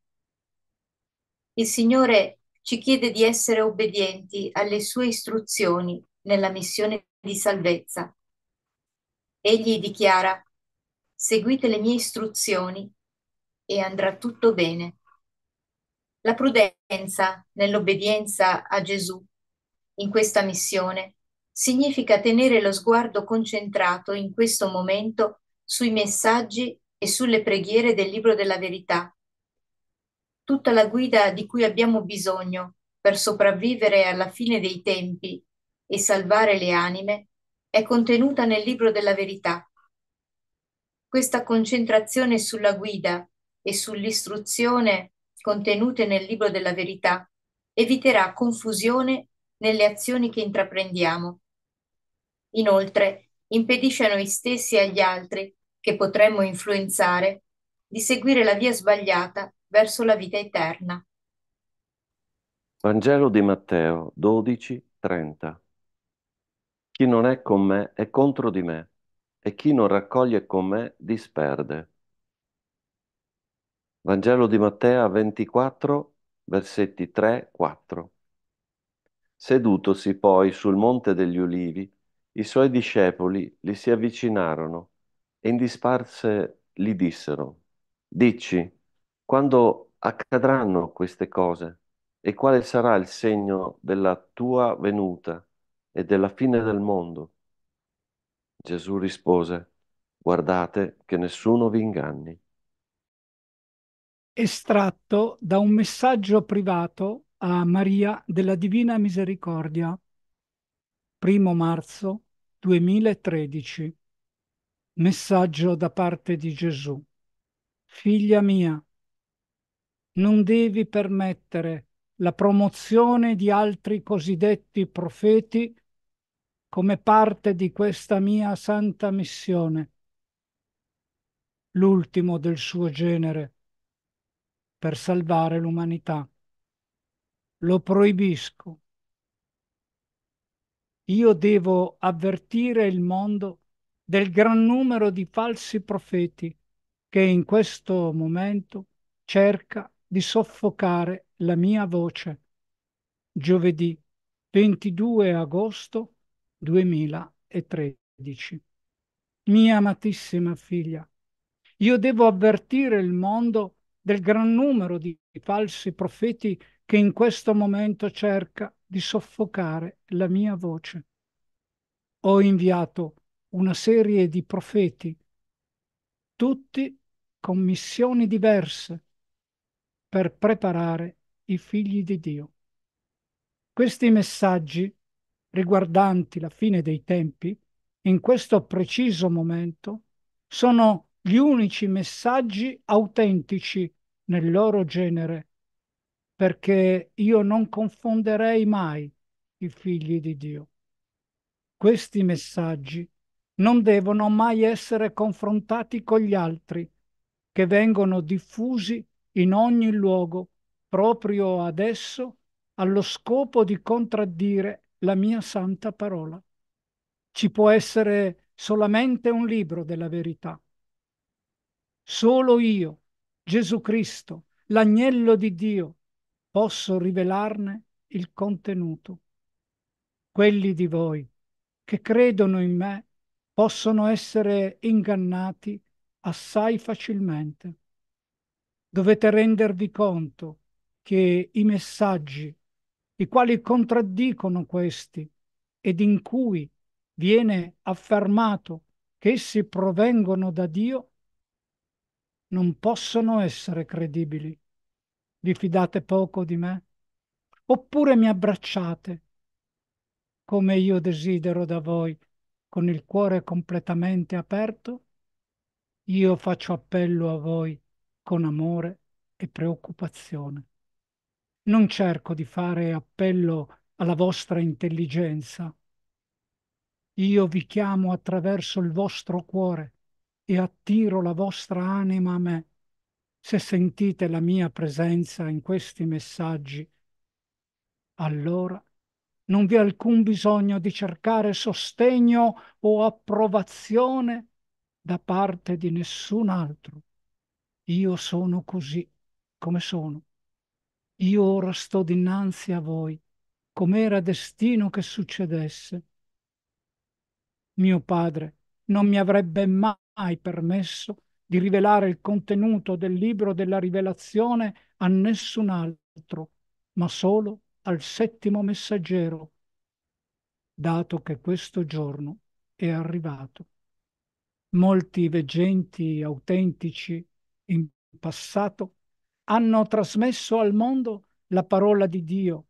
Il Signore ci chiede di essere obbedienti alle sue istruzioni nella missione di salvezza. Egli dichiara seguite le mie istruzioni e andrà tutto bene. La prudenza nell'obbedienza a Gesù in questa missione significa tenere lo sguardo concentrato in questo momento sui messaggi e sulle preghiere del libro della verità. Tutta la guida di cui abbiamo bisogno per sopravvivere alla fine dei tempi e salvare le anime è contenuta nel libro della verità. Questa concentrazione sulla guida e sull'istruzione contenute nel libro della verità eviterà confusione nelle azioni che intraprendiamo. Inoltre, impedisce a noi stessi e agli altri, che potremmo influenzare, di seguire la via sbagliata verso la vita eterna. Vangelo di Matteo 12, 30 Chi non è con me è contro di me e chi non raccoglie con me disperde. Vangelo di Matteo 24, versetti 3-4. Sedutosi poi sul monte degli ulivi, i suoi discepoli gli si avvicinarono e in disparse gli dissero, Dici, quando accadranno queste cose e quale sarà il segno della tua venuta e della fine del mondo? Gesù rispose, guardate che nessuno vi inganni. Estratto da un messaggio privato a Maria della Divina Misericordia, primo marzo 2013. Messaggio da parte di Gesù. Figlia mia, non devi permettere la promozione di altri cosiddetti profeti come parte di questa mia santa missione, l'ultimo del suo genere, per salvare l'umanità. Lo proibisco. Io devo avvertire il mondo del gran numero di falsi profeti che in questo momento cerca di soffocare la mia voce. Giovedì 22 agosto 2013. Mia amatissima figlia, io devo avvertire il mondo del gran numero di falsi profeti che in questo momento cerca di soffocare la mia voce. Ho inviato una serie di profeti, tutti con missioni diverse, per preparare i figli di Dio. Questi messaggi riguardanti la fine dei tempi, in questo preciso momento, sono gli unici messaggi autentici nel loro genere, perché io non confonderei mai i figli di Dio. Questi messaggi non devono mai essere confrontati con gli altri, che vengono diffusi in ogni luogo proprio adesso allo scopo di contraddire la mia santa parola. Ci può essere solamente un libro della verità. Solo io, Gesù Cristo, l'agnello di Dio, posso rivelarne il contenuto. Quelli di voi che credono in me possono essere ingannati assai facilmente. Dovete rendervi conto che i messaggi i quali contraddicono questi ed in cui viene affermato che essi provengono da Dio, non possono essere credibili. Vi fidate poco di me? Oppure mi abbracciate, come io desidero da voi, con il cuore completamente aperto? Io faccio appello a voi con amore e preoccupazione non cerco di fare appello alla vostra intelligenza. Io vi chiamo attraverso il vostro cuore e attiro la vostra anima a me. Se sentite la mia presenza in questi messaggi, allora non vi è alcun bisogno di cercare sostegno o approvazione da parte di nessun altro. Io sono così come sono. Io ora sto dinanzi a voi, come era destino che succedesse. Mio padre non mi avrebbe mai permesso di rivelare il contenuto del libro della rivelazione a nessun altro, ma solo al settimo messaggero, dato che questo giorno è arrivato. Molti veggenti autentici in passato hanno trasmesso al mondo la parola di Dio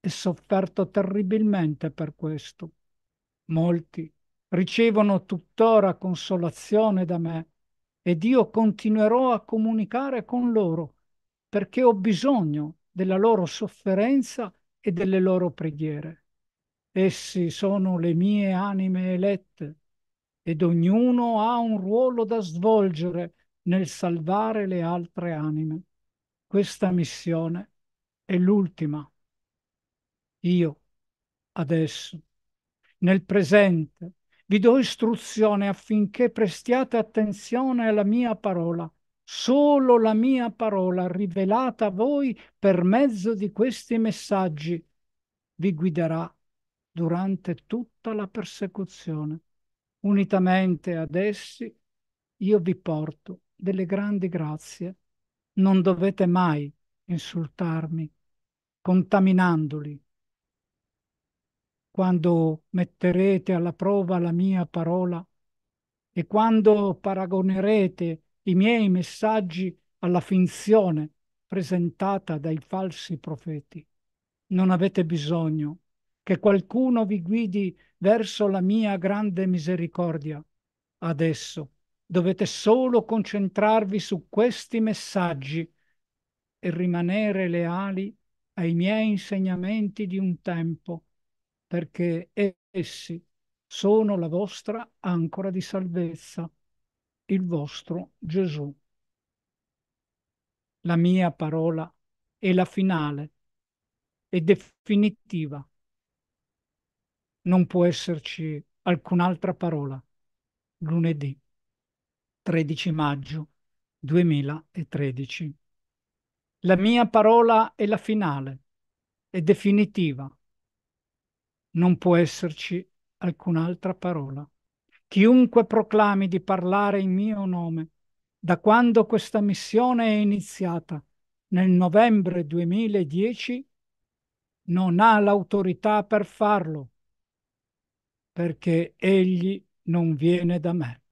e sofferto terribilmente per questo. Molti ricevono tuttora consolazione da me ed io continuerò a comunicare con loro perché ho bisogno della loro sofferenza e delle loro preghiere. Essi sono le mie anime elette ed ognuno ha un ruolo da svolgere nel salvare le altre anime. Questa missione è l'ultima. Io, adesso, nel presente, vi do istruzione affinché prestiate attenzione alla mia parola, solo la mia parola rivelata a voi per mezzo di questi messaggi vi guiderà durante tutta la persecuzione. Unitamente ad essi io vi porto delle grandi grazie. Non dovete mai insultarmi, contaminandoli. Quando metterete alla prova la mia parola e quando paragonerete i miei messaggi alla finzione presentata dai falsi profeti, non avete bisogno che qualcuno vi guidi verso la mia grande misericordia. Adesso Dovete solo concentrarvi su questi messaggi e rimanere leali ai miei insegnamenti di un tempo, perché essi sono la vostra ancora di salvezza, il vostro Gesù. La mia parola è la finale, è definitiva. Non può esserci alcun'altra parola lunedì. 13 maggio 2013. La mia parola è la finale, è definitiva. Non può esserci alcun'altra parola. Chiunque proclami di parlare in mio nome, da quando questa missione è iniziata nel novembre 2010, non ha l'autorità per farlo, perché egli non viene da me.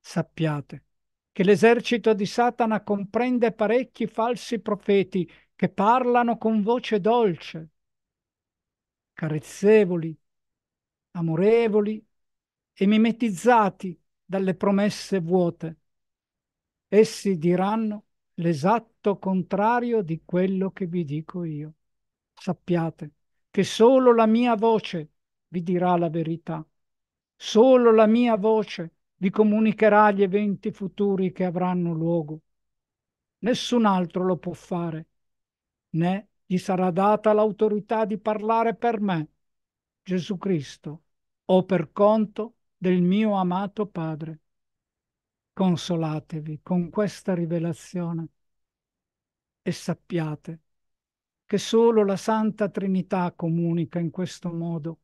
Sappiate che l'esercito di Satana comprende parecchi falsi profeti che parlano con voce dolce, carezzevoli, amorevoli e mimetizzati dalle promesse vuote. Essi diranno l'esatto contrario di quello che vi dico io. Sappiate che solo la mia voce vi dirà la verità. Solo la mia voce vi comunicherà gli eventi futuri che avranno luogo. Nessun altro lo può fare, né gli sarà data l'autorità di parlare per me, Gesù Cristo, o per conto del mio amato Padre. Consolatevi con questa rivelazione e sappiate che solo la Santa Trinità comunica in questo modo,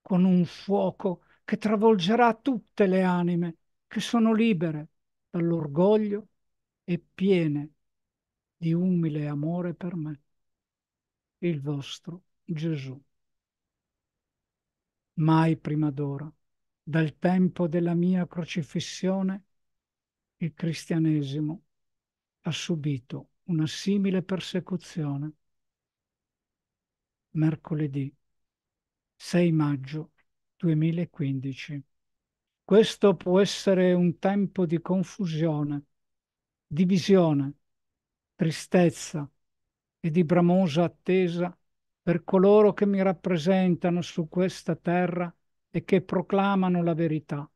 con un fuoco che travolgerà tutte le anime che sono libere dall'orgoglio e piene di umile amore per me, il vostro Gesù. Mai prima d'ora, dal tempo della mia crocifissione, il cristianesimo ha subito una simile persecuzione. Mercoledì 6 maggio 2015. Questo può essere un tempo di confusione, divisione, tristezza e di bramosa attesa per coloro che mi rappresentano su questa terra e che proclamano la verità.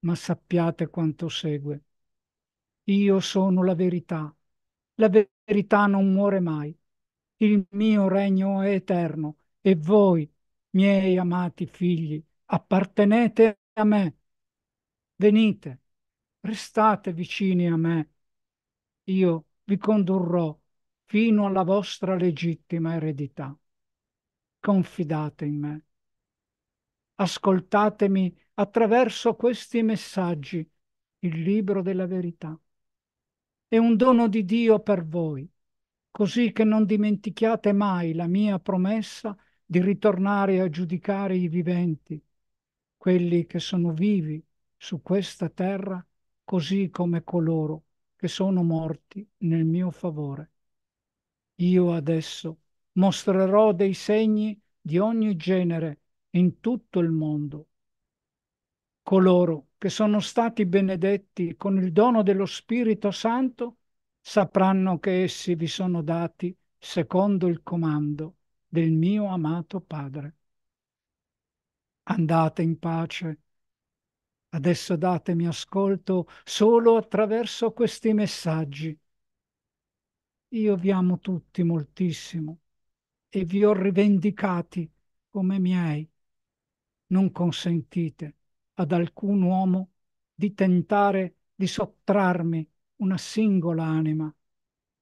Ma sappiate quanto segue. Io sono la verità. La verità non muore mai. Il mio regno è eterno e voi, miei amati figli, appartenete a me. Venite, restate vicini a me. Io vi condurrò fino alla vostra legittima eredità. Confidate in me. Ascoltatemi attraverso questi messaggi, il libro della verità. È un dono di Dio per voi, così che non dimentichiate mai la mia promessa di ritornare a giudicare i viventi, quelli che sono vivi su questa terra, così come coloro che sono morti nel mio favore. Io adesso mostrerò dei segni di ogni genere in tutto il mondo. Coloro che sono stati benedetti con il dono dello Spirito Santo sapranno che essi vi sono dati secondo il comando del mio amato Padre. Andate in pace. Adesso datemi ascolto solo attraverso questi messaggi. Io vi amo tutti moltissimo e vi ho rivendicati come miei. Non consentite ad alcun uomo di tentare di sottrarmi una singola anima,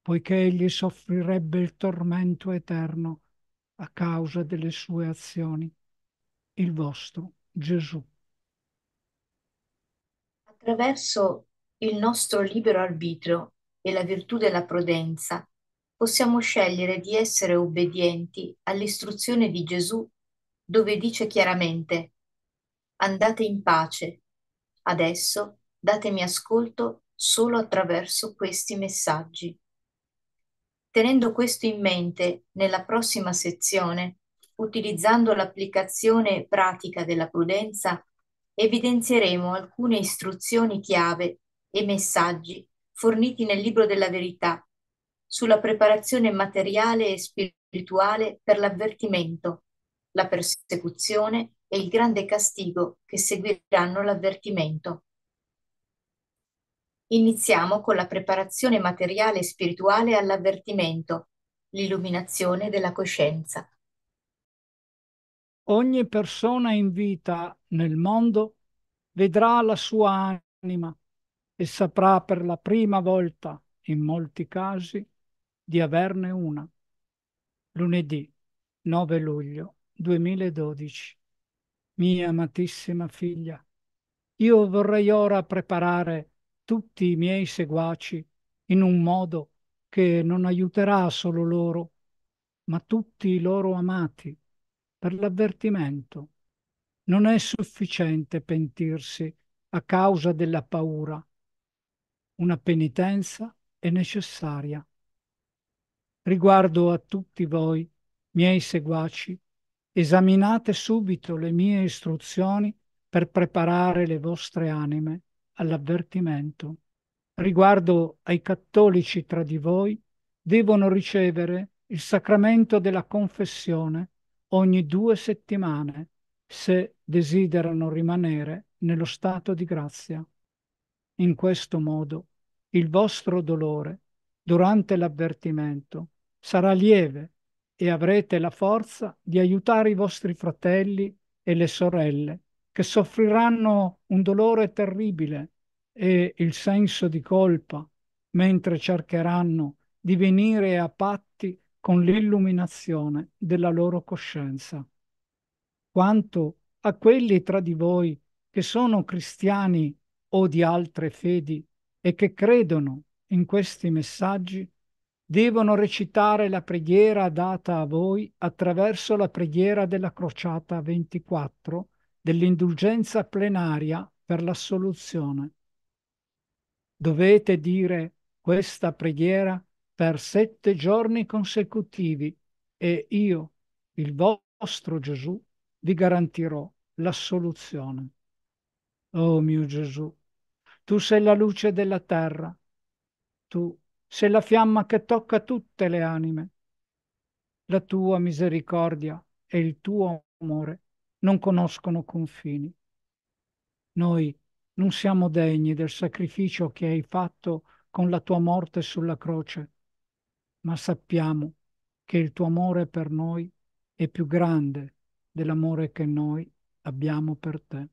poiché egli soffrirebbe il tormento eterno a causa delle sue azioni. Il vostro Gesù. Attraverso il nostro libero arbitrio e la virtù della prudenza, possiamo scegliere di essere obbedienti all'istruzione di Gesù dove dice chiaramente andate in pace. Adesso datemi ascolto solo attraverso questi messaggi. Tenendo questo in mente, nella prossima sezione, utilizzando l'applicazione pratica della prudenza, evidenzieremo alcune istruzioni chiave e messaggi forniti nel libro della verità sulla preparazione materiale e spirituale per l'avvertimento, la persecuzione e il grande castigo che seguiranno l'avvertimento. Iniziamo con la preparazione materiale e spirituale all'avvertimento, l'illuminazione della coscienza. Ogni persona in vita nel mondo vedrà la sua anima e saprà per la prima volta, in molti casi, di averne una. Lunedì 9 luglio 2012. Mia amatissima figlia, io vorrei ora preparare tutti i miei seguaci in un modo che non aiuterà solo loro, ma tutti i loro amati, per l'avvertimento. Non è sufficiente pentirsi a causa della paura. Una penitenza è necessaria. Riguardo a tutti voi, miei seguaci, esaminate subito le mie istruzioni per preparare le vostre anime all'avvertimento. Riguardo ai cattolici tra di voi, devono ricevere il sacramento della confessione ogni due settimane se desiderano rimanere nello stato di grazia. In questo modo il vostro dolore durante l'avvertimento sarà lieve e avrete la forza di aiutare i vostri fratelli e le sorelle che soffriranno un dolore terribile e il senso di colpa mentre cercheranno di venire a patti con l'illuminazione della loro coscienza. Quanto a quelli tra di voi che sono cristiani o di altre fedi e che credono in questi messaggi, devono recitare la preghiera data a voi attraverso la preghiera della crociata 24 dell'indulgenza plenaria per l'assoluzione. Dovete dire questa preghiera per sette giorni consecutivi e io, il vostro Gesù, vi garantirò l'assoluzione. Oh mio Gesù, tu sei la luce della terra, tu sei la fiamma che tocca tutte le anime. La tua misericordia e il tuo amore non conoscono confini. Noi non siamo degni del sacrificio che hai fatto con la tua morte sulla croce, ma sappiamo che il tuo amore per noi è più grande dell'amore che noi abbiamo per te.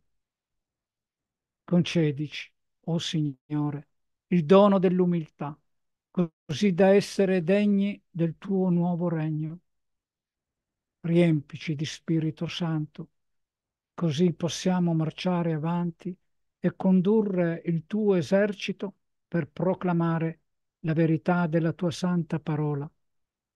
Concedici, oh Signore, il dono dell'umiltà, così da essere degni del tuo nuovo regno. Riempici di Spirito Santo, così possiamo marciare avanti e condurre il tuo esercito per proclamare la verità della tua santa parola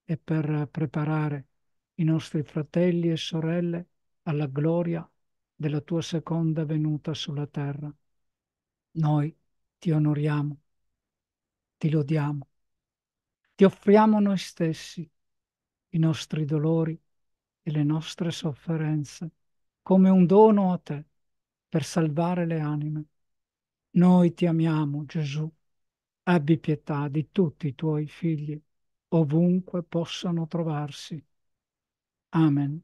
e per preparare i nostri fratelli e sorelle alla gloria della tua seconda venuta sulla terra. Noi ti onoriamo, ti lodiamo, ti offriamo noi stessi, i nostri dolori e le nostre sofferenze, come un dono a te per salvare le anime. Noi ti amiamo, Gesù. Abbi pietà di tutti i tuoi figli, ovunque possano trovarsi. Amen.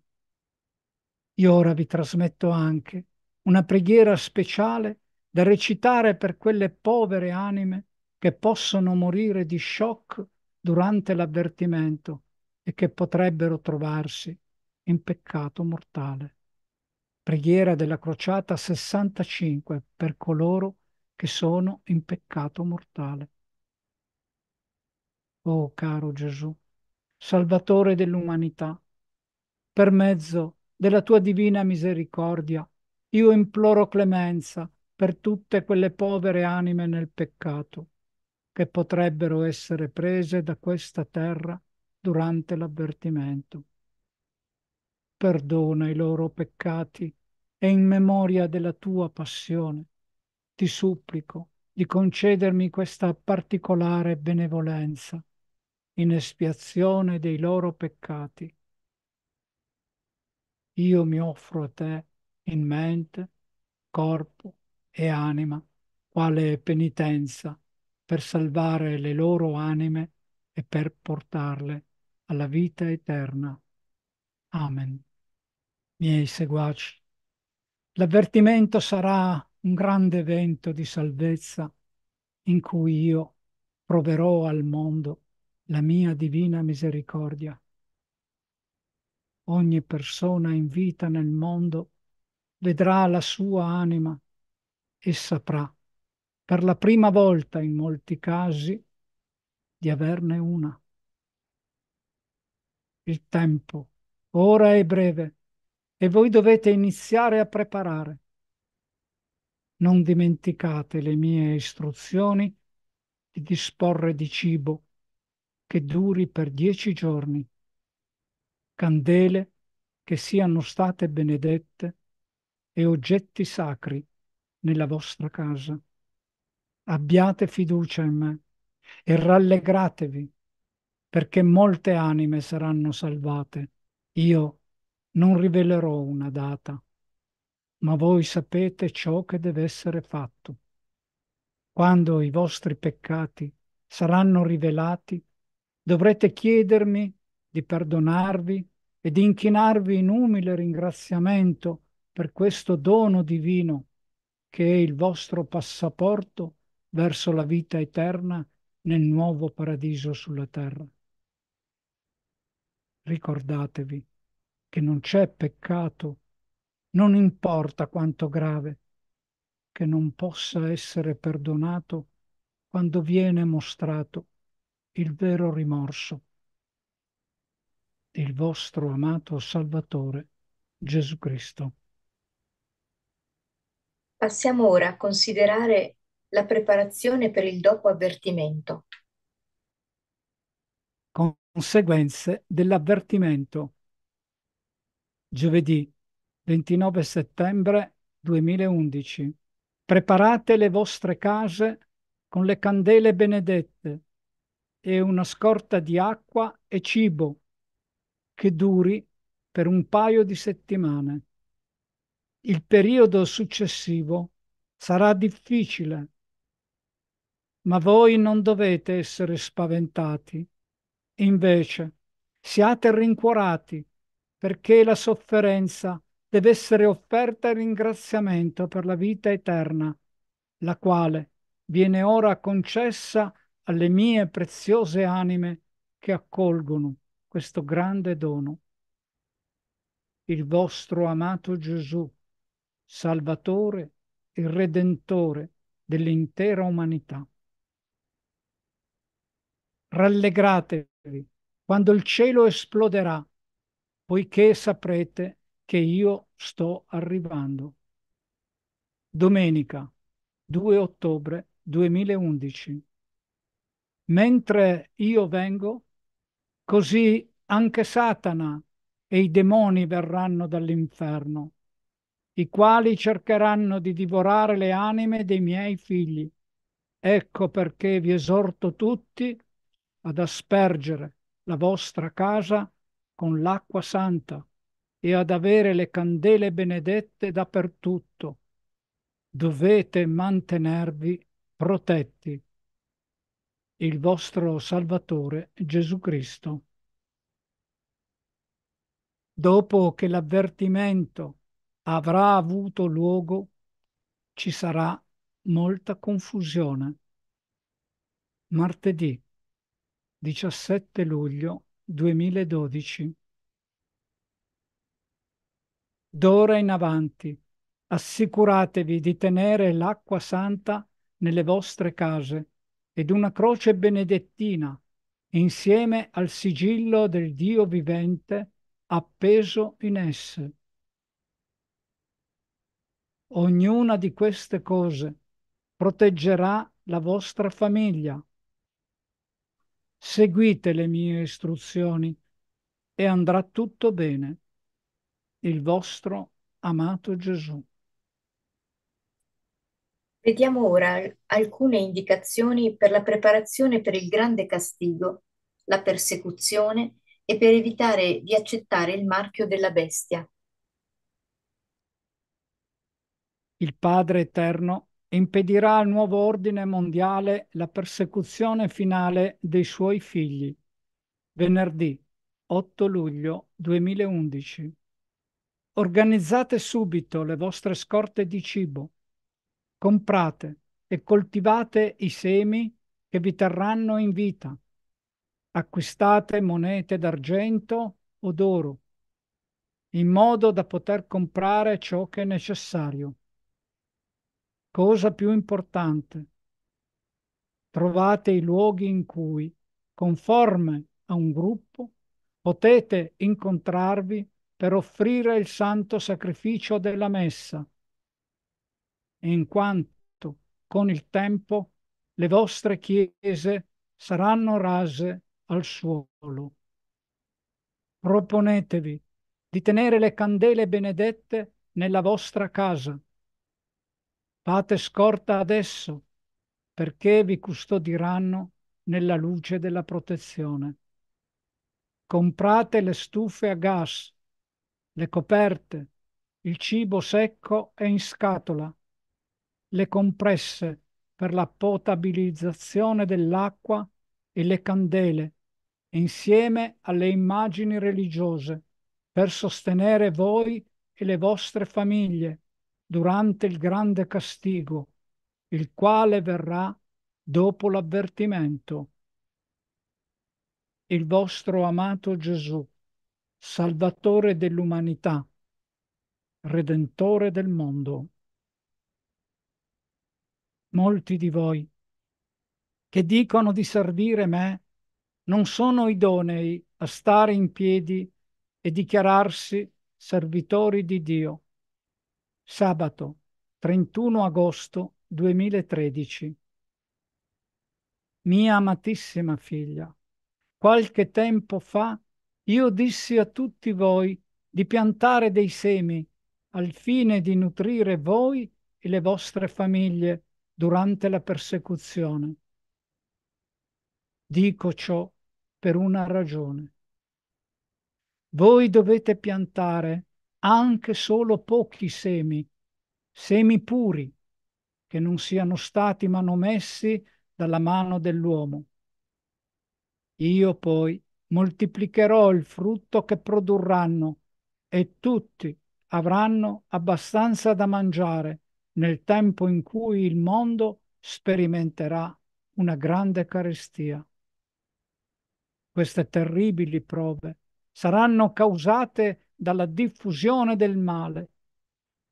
Io ora vi trasmetto anche una preghiera speciale da recitare per quelle povere anime che possono morire di shock durante l'avvertimento e che potrebbero trovarsi in peccato mortale. Preghiera della crociata 65 per coloro che sono in peccato mortale. Oh caro Gesù, Salvatore dell'umanità, per mezzo della tua divina misericordia, io imploro clemenza per tutte quelle povere anime nel peccato che potrebbero essere prese da questa terra durante l'avvertimento. Perdona i loro peccati e in memoria della tua passione ti supplico di concedermi questa particolare benevolenza in espiazione dei loro peccati. Io mi offro a te in mente, corpo e anima, quale penitenza per salvare le loro anime e per portarle alla vita eterna. Amen. Miei seguaci, l'avvertimento sarà un grande evento di salvezza in cui io proverò al mondo la mia divina misericordia. Ogni persona in vita nel mondo vedrà la sua anima e saprà, per la prima volta in molti casi, di averne una. Il tempo ora è breve e voi dovete iniziare a preparare. Non dimenticate le mie istruzioni di disporre di cibo che duri per dieci giorni, candele che siano state benedette e oggetti sacri nella vostra casa. Abbiate fiducia in me e rallegratevi, perché molte anime saranno salvate. Io non rivelerò una data, ma voi sapete ciò che deve essere fatto. Quando i vostri peccati saranno rivelati, dovrete chiedermi di perdonarvi e di inchinarvi in umile ringraziamento per questo dono divino che è il vostro passaporto verso la vita eterna nel nuovo paradiso sulla terra. Ricordatevi che non c'è peccato, non importa quanto grave, che non possa essere perdonato quando viene mostrato il vero rimorso. Il vostro amato Salvatore Gesù Cristo. Passiamo ora a considerare la preparazione per il dopo avvertimento. Conseguenze dell'avvertimento. Giovedì 29 settembre 2011. Preparate le vostre case con le candele benedette e una scorta di acqua e cibo che duri per un paio di settimane. Il periodo successivo sarà difficile, ma voi non dovete essere spaventati. Invece, Siate rincuorati, perché la sofferenza deve essere offerta in ringraziamento per la vita eterna, la quale viene ora concessa alle mie preziose anime che accolgono questo grande dono. Il vostro amato Gesù, Salvatore e Redentore dell'intera umanità. Rallegratevi quando il cielo esploderà, poiché saprete che io sto arrivando. Domenica 2 ottobre 2011. Mentre io vengo, così anche Satana e i demoni verranno dall'inferno, i quali cercheranno di divorare le anime dei miei figli. Ecco perché vi esorto tutti ad aspergere la vostra casa con l'acqua santa e ad avere le candele benedette dappertutto. Dovete mantenervi protetti. Il vostro Salvatore Gesù Cristo. Dopo che l'avvertimento avrà avuto luogo, ci sarà molta confusione. Martedì 17 luglio 2012. D'ora in avanti assicuratevi di tenere l'acqua santa nelle vostre case ed una croce benedettina insieme al sigillo del Dio vivente appeso in esse. Ognuna di queste cose proteggerà la vostra famiglia. Seguite le mie istruzioni e andrà tutto bene. Il vostro amato Gesù. Vediamo ora alcune indicazioni per la preparazione per il grande castigo, la persecuzione e per evitare di accettare il marchio della bestia. Il Padre Eterno impedirà al nuovo ordine mondiale la persecuzione finale dei suoi figli. Venerdì 8 luglio 2011. Organizzate subito le vostre scorte di cibo. Comprate e coltivate i semi che vi terranno in vita. Acquistate monete d'argento o d'oro, in modo da poter comprare ciò che è necessario Cosa più importante, trovate i luoghi in cui, conforme a un gruppo, potete incontrarvi per offrire il santo sacrificio della messa, in quanto con il tempo le vostre chiese saranno rase al suolo. Proponetevi di tenere le candele benedette nella vostra casa Fate scorta adesso, perché vi custodiranno nella luce della protezione. Comprate le stufe a gas, le coperte, il cibo secco e in scatola, le compresse per la potabilizzazione dell'acqua e le candele, insieme alle immagini religiose, per sostenere voi e le vostre famiglie durante il grande castigo, il quale verrà dopo l'avvertimento. Il vostro amato Gesù, Salvatore dell'umanità, Redentore del mondo. Molti di voi che dicono di servire me non sono idonei a stare in piedi e dichiararsi servitori di Dio Sabato 31 agosto 2013. Mia amatissima figlia, qualche tempo fa io dissi a tutti voi di piantare dei semi al fine di nutrire voi e le vostre famiglie durante la persecuzione. Dico ciò per una ragione. Voi dovete piantare anche solo pochi semi, semi puri, che non siano stati manomessi dalla mano dell'uomo. Io poi moltiplicherò il frutto che produrranno e tutti avranno abbastanza da mangiare nel tempo in cui il mondo sperimenterà una grande carestia. Queste terribili prove saranno causate dalla diffusione del male,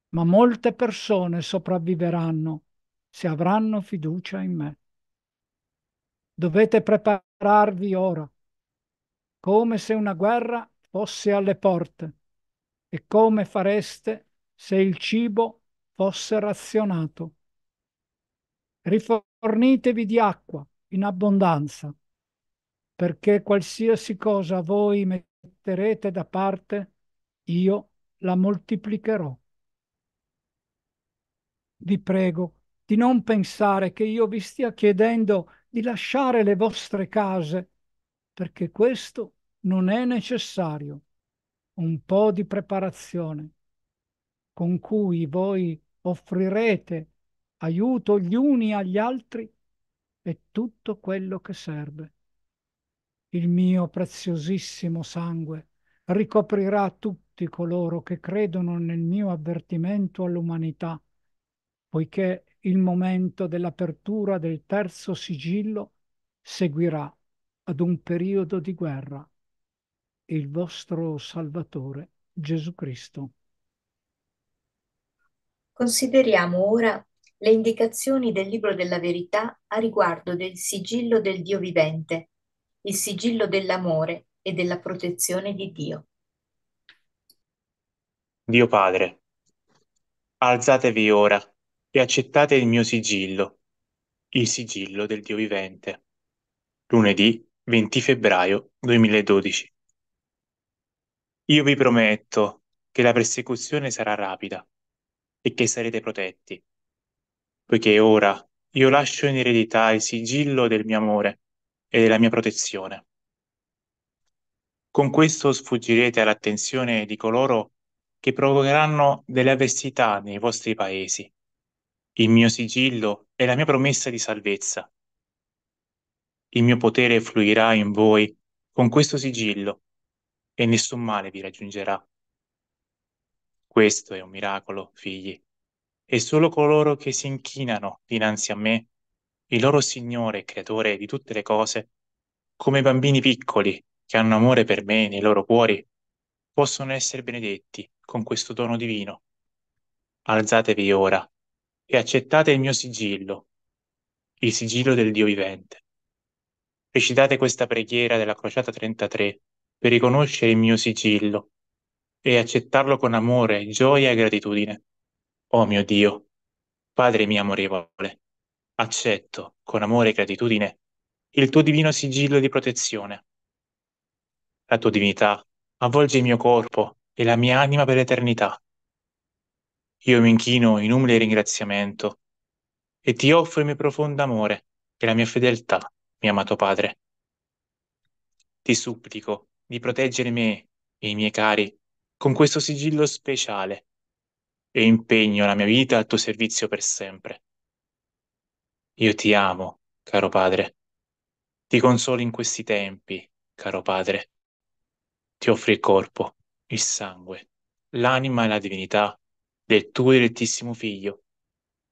ma molte persone sopravviveranno se avranno fiducia in me. Dovete prepararvi ora, come se una guerra fosse alle porte e come fareste se il cibo fosse razionato. Rifornitevi di acqua in abbondanza, perché qualsiasi cosa voi metterete da parte, io la moltiplicherò. Vi prego di non pensare che io vi stia chiedendo di lasciare le vostre case, perché questo non è necessario. Un po' di preparazione con cui voi offrirete aiuto gli uni agli altri è tutto quello che serve. Il mio preziosissimo sangue ricoprirà tutti coloro che credono nel mio avvertimento all'umanità, poiché il momento dell'apertura del terzo sigillo seguirà ad un periodo di guerra. Il vostro Salvatore Gesù Cristo. Consideriamo ora le indicazioni del libro della verità a riguardo del sigillo del Dio vivente, il sigillo dell'amore e della protezione di Dio. Dio Padre, alzatevi ora e accettate il mio sigillo, il sigillo del Dio vivente. Lunedì 20 febbraio 2012. Io vi prometto che la persecuzione sarà rapida e che sarete protetti, poiché ora io lascio in eredità il sigillo del mio amore e della mia protezione. Con questo sfuggirete all'attenzione di coloro che provocheranno delle avversità nei vostri paesi il mio sigillo è la mia promessa di salvezza. Il mio potere fluirà in voi con questo sigillo e nessun male vi raggiungerà. Questo è un miracolo, figli, e solo coloro che si inchinano dinanzi a me, il loro Signore e Creatore di tutte le cose, come bambini piccoli che hanno amore per me nei loro cuori, possono essere benedetti con questo dono divino. Alzatevi ora e accettate il mio sigillo, il sigillo del Dio vivente. Recitate questa preghiera della crociata 33 per riconoscere il mio sigillo e accettarlo con amore, gioia e gratitudine. Oh mio Dio, Padre mio amorevole, accetto con amore e gratitudine il tuo divino sigillo di protezione. La tua divinità avvolge il mio corpo e la mia anima per l'eternità. Io mi inchino in umile ringraziamento e ti offro il mio profondo amore e la mia fedeltà, mio amato Padre. Ti supplico di proteggere me e i miei cari con questo sigillo speciale e impegno la mia vita al tuo servizio per sempre. Io ti amo, caro Padre. Ti consolo in questi tempi, caro Padre. Ti offro il corpo, il sangue, l'anima e la divinità del tuo direttissimo Figlio,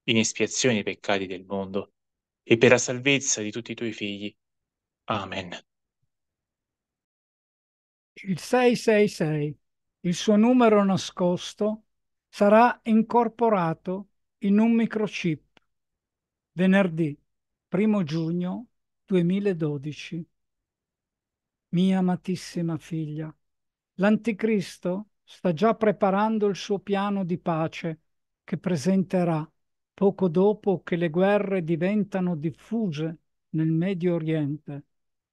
in espiazione dei peccati del mondo e per la salvezza di tutti i tuoi figli. Amen. Il 666, il suo numero nascosto, sarà incorporato in un microchip venerdì 1 giugno 2012. Mia amatissima figlia, l'Anticristo sta già preparando il suo piano di pace che presenterà poco dopo che le guerre diventano diffuse nel Medio Oriente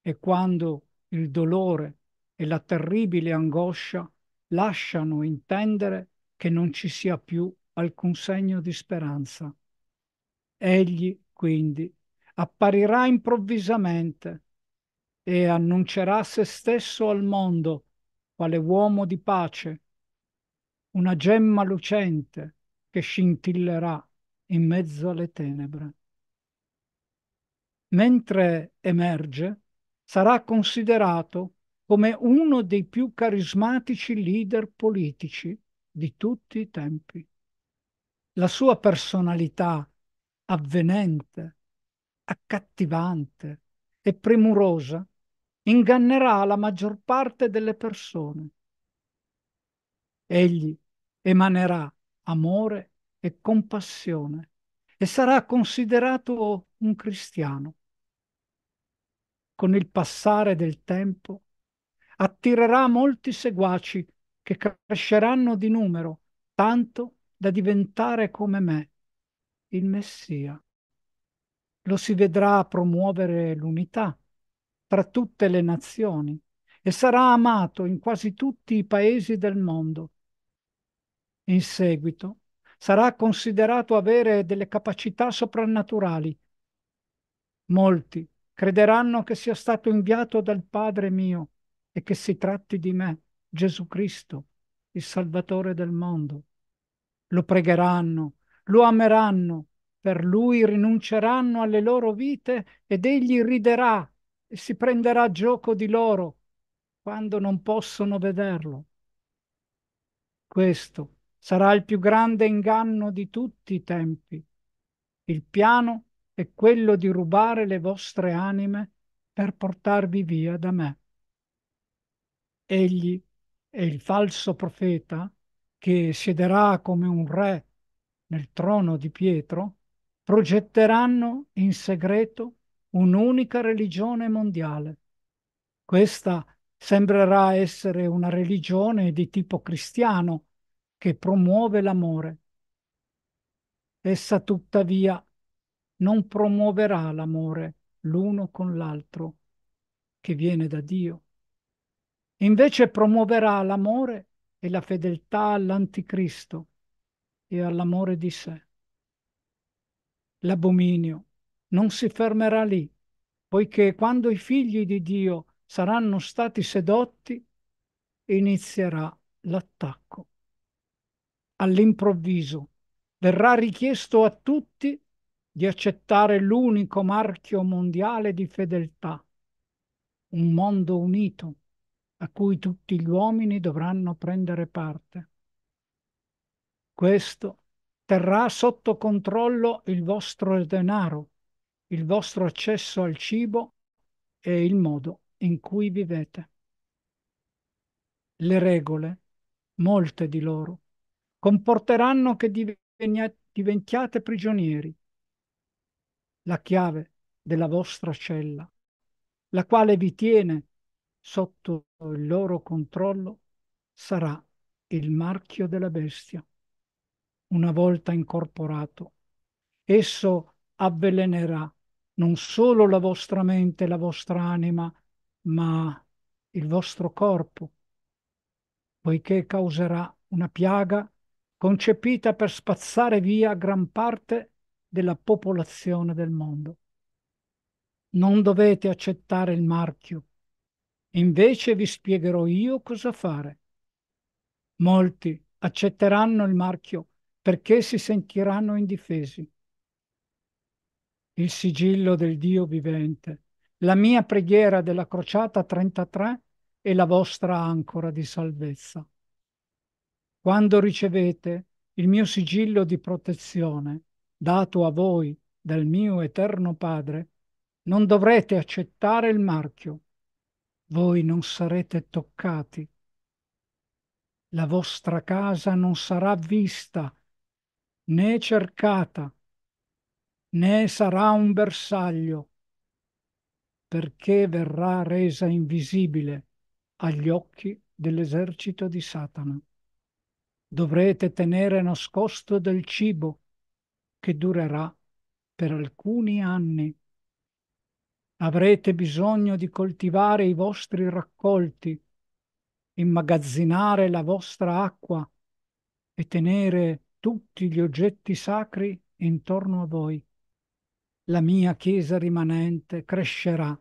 e quando il dolore e la terribile angoscia lasciano intendere che non ci sia più alcun segno di speranza. Egli, quindi, apparirà improvvisamente e annuncerà se stesso al mondo quale uomo di pace una gemma lucente che scintillerà in mezzo alle tenebre. Mentre emerge, sarà considerato come uno dei più carismatici leader politici di tutti i tempi. La sua personalità avvenente, accattivante e premurosa ingannerà la maggior parte delle persone. Egli emanerà amore e compassione e sarà considerato un cristiano. Con il passare del tempo attirerà molti seguaci che cresceranno di numero, tanto da diventare come me, il Messia. Lo si vedrà promuovere l'unità tra tutte le nazioni e sarà amato in quasi tutti i paesi del mondo. In seguito sarà considerato avere delle capacità soprannaturali. Molti crederanno che sia stato inviato dal Padre mio e che si tratti di me, Gesù Cristo, il Salvatore del mondo. Lo pregheranno, lo ameranno, per lui rinunceranno alle loro vite ed egli riderà si prenderà gioco di loro quando non possono vederlo. Questo sarà il più grande inganno di tutti i tempi. Il piano è quello di rubare le vostre anime per portarvi via da me. Egli è il falso profeta che siederà come un re nel trono di Pietro, progetteranno in segreto un'unica religione mondiale. Questa sembrerà essere una religione di tipo cristiano che promuove l'amore. Essa tuttavia non promuoverà l'amore l'uno con l'altro che viene da Dio. Invece promuoverà l'amore e la fedeltà all'anticristo e all'amore di sé. L'abominio non si fermerà lì, poiché quando i figli di Dio saranno stati sedotti, inizierà l'attacco. All'improvviso verrà richiesto a tutti di accettare l'unico marchio mondiale di fedeltà, un mondo unito a cui tutti gli uomini dovranno prendere parte. Questo terrà sotto controllo il vostro denaro, il vostro accesso al cibo e il modo in cui vivete. Le regole, molte di loro, comporteranno che diventiate prigionieri. La chiave della vostra cella, la quale vi tiene sotto il loro controllo, sarà il marchio della bestia. Una volta incorporato, esso avvelenerà non solo la vostra mente, la vostra anima, ma il vostro corpo, poiché causerà una piaga concepita per spazzare via gran parte della popolazione del mondo. Non dovete accettare il marchio, invece vi spiegherò io cosa fare. Molti accetteranno il marchio perché si sentiranno indifesi il sigillo del Dio vivente. La mia preghiera della crociata 33 è la vostra ancora di salvezza. Quando ricevete il mio sigillo di protezione dato a voi dal mio eterno Padre, non dovrete accettare il marchio. Voi non sarete toccati. La vostra casa non sarà vista né cercata né sarà un bersaglio, perché verrà resa invisibile agli occhi dell'esercito di Satana. Dovrete tenere nascosto del cibo che durerà per alcuni anni. Avrete bisogno di coltivare i vostri raccolti, immagazzinare la vostra acqua e tenere tutti gli oggetti sacri intorno a voi la mia chiesa rimanente crescerà,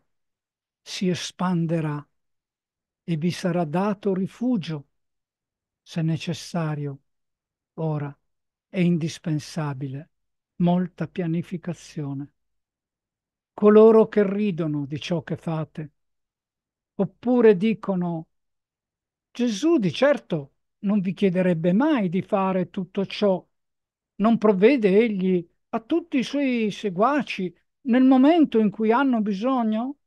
si espanderà e vi sarà dato rifugio, se necessario. Ora è indispensabile molta pianificazione. Coloro che ridono di ciò che fate Oppure dicono, Gesù di certo non vi chiederebbe mai di fare tutto ciò. Non provvede egli a tutti i suoi seguaci nel momento in cui hanno bisogno?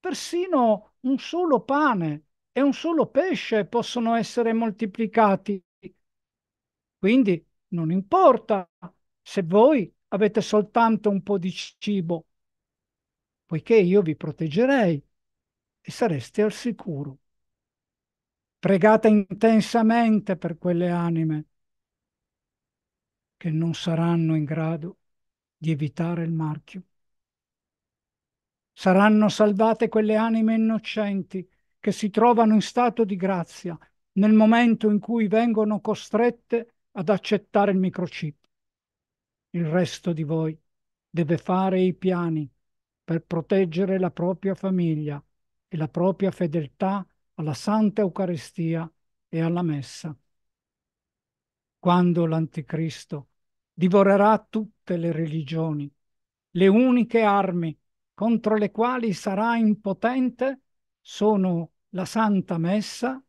Persino un solo pane e un solo pesce possono essere moltiplicati. Quindi non importa se voi avete soltanto un po' di cibo, poiché io vi proteggerei e sareste al sicuro. Pregate intensamente per quelle anime che non saranno in grado di evitare il marchio. Saranno salvate quelle anime innocenti che si trovano in stato di grazia nel momento in cui vengono costrette ad accettare il microchip. Il resto di voi deve fare i piani per proteggere la propria famiglia e la propria fedeltà alla Santa Eucaristia e alla Messa. Quando l'Anticristo divorerà tutte le religioni, le uniche armi contro le quali sarà impotente sono la Santa Messa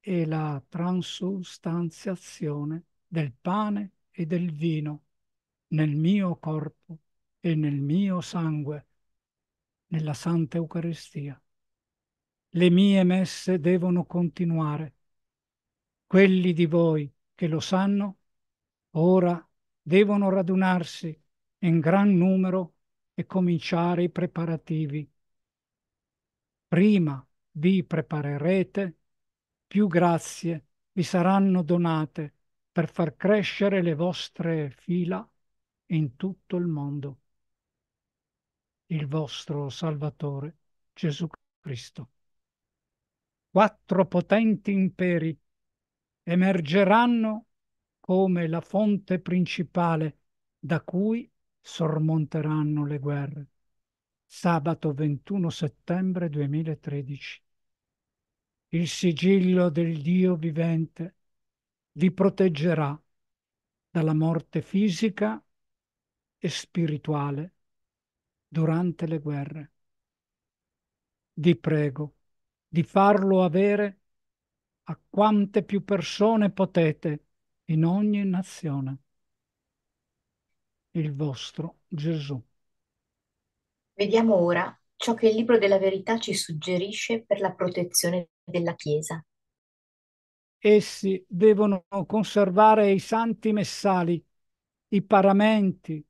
e la transustanziazione del pane e del vino nel mio corpo e nel mio sangue, nella Santa Eucaristia. Le mie messe devono continuare. Quelli di voi che lo sanno, ora devono radunarsi in gran numero e cominciare i preparativi. Prima vi preparerete, più grazie vi saranno donate per far crescere le vostre fila in tutto il mondo. Il vostro Salvatore Gesù Cristo. Quattro potenti imperi emergeranno come la fonte principale da cui sormonteranno le guerre. Sabato 21 settembre 2013. Il sigillo del Dio vivente vi proteggerà dalla morte fisica e spirituale durante le guerre. Vi prego di farlo avere a quante più persone potete in ogni nazione. Il vostro Gesù. Vediamo ora ciò che il libro della verità ci suggerisce per la protezione della Chiesa. Essi devono conservare i santi messali, i paramenti,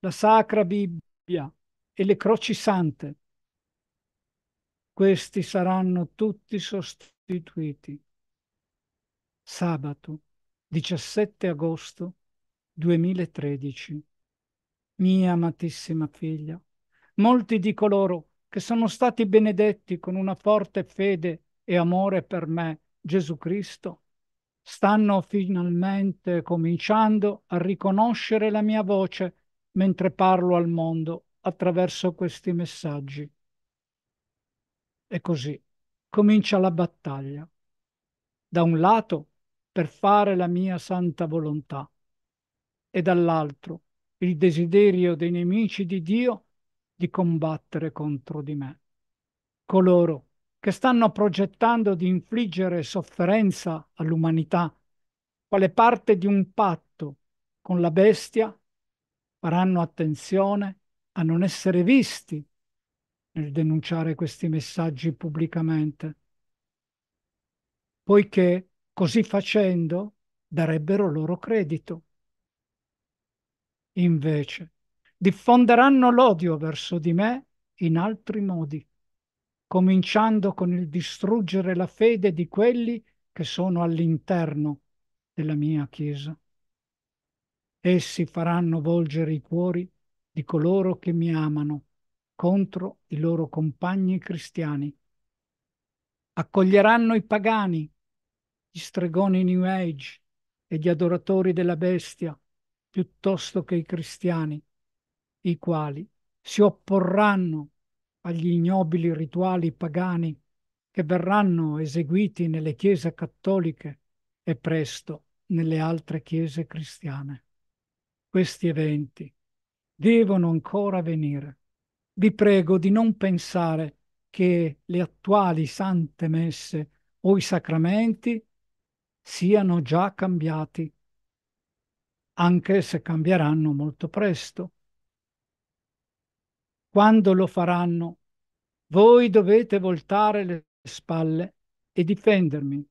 la Sacra Bibbia e le croci sante. Questi saranno tutti sostituiti. Sabato 17 agosto 2013. Mia amatissima figlia, molti di coloro che sono stati benedetti con una forte fede e amore per me, Gesù Cristo, stanno finalmente cominciando a riconoscere la mia voce mentre parlo al mondo attraverso questi messaggi. E così comincia la battaglia. Da un lato per fare la mia santa volontà e dall'altro il desiderio dei nemici di Dio di combattere contro di me. Coloro che stanno progettando di infliggere sofferenza all'umanità quale parte di un patto con la bestia faranno attenzione a non essere visti nel denunciare questi messaggi pubblicamente, poiché così facendo darebbero loro credito. Invece, diffonderanno l'odio verso di me in altri modi, cominciando con il distruggere la fede di quelli che sono all'interno della mia Chiesa. Essi faranno volgere i cuori di coloro che mi amano contro i loro compagni cristiani. Accoglieranno i pagani, gli stregoni New Age e gli adoratori della bestia piuttosto che i cristiani, i quali si opporranno agli ignobili rituali pagani che verranno eseguiti nelle chiese cattoliche e presto nelle altre chiese cristiane questi eventi devono ancora venire. Vi prego di non pensare che le attuali sante messe o i sacramenti siano già cambiati, anche se cambieranno molto presto. Quando lo faranno, voi dovete voltare le spalle e difendermi.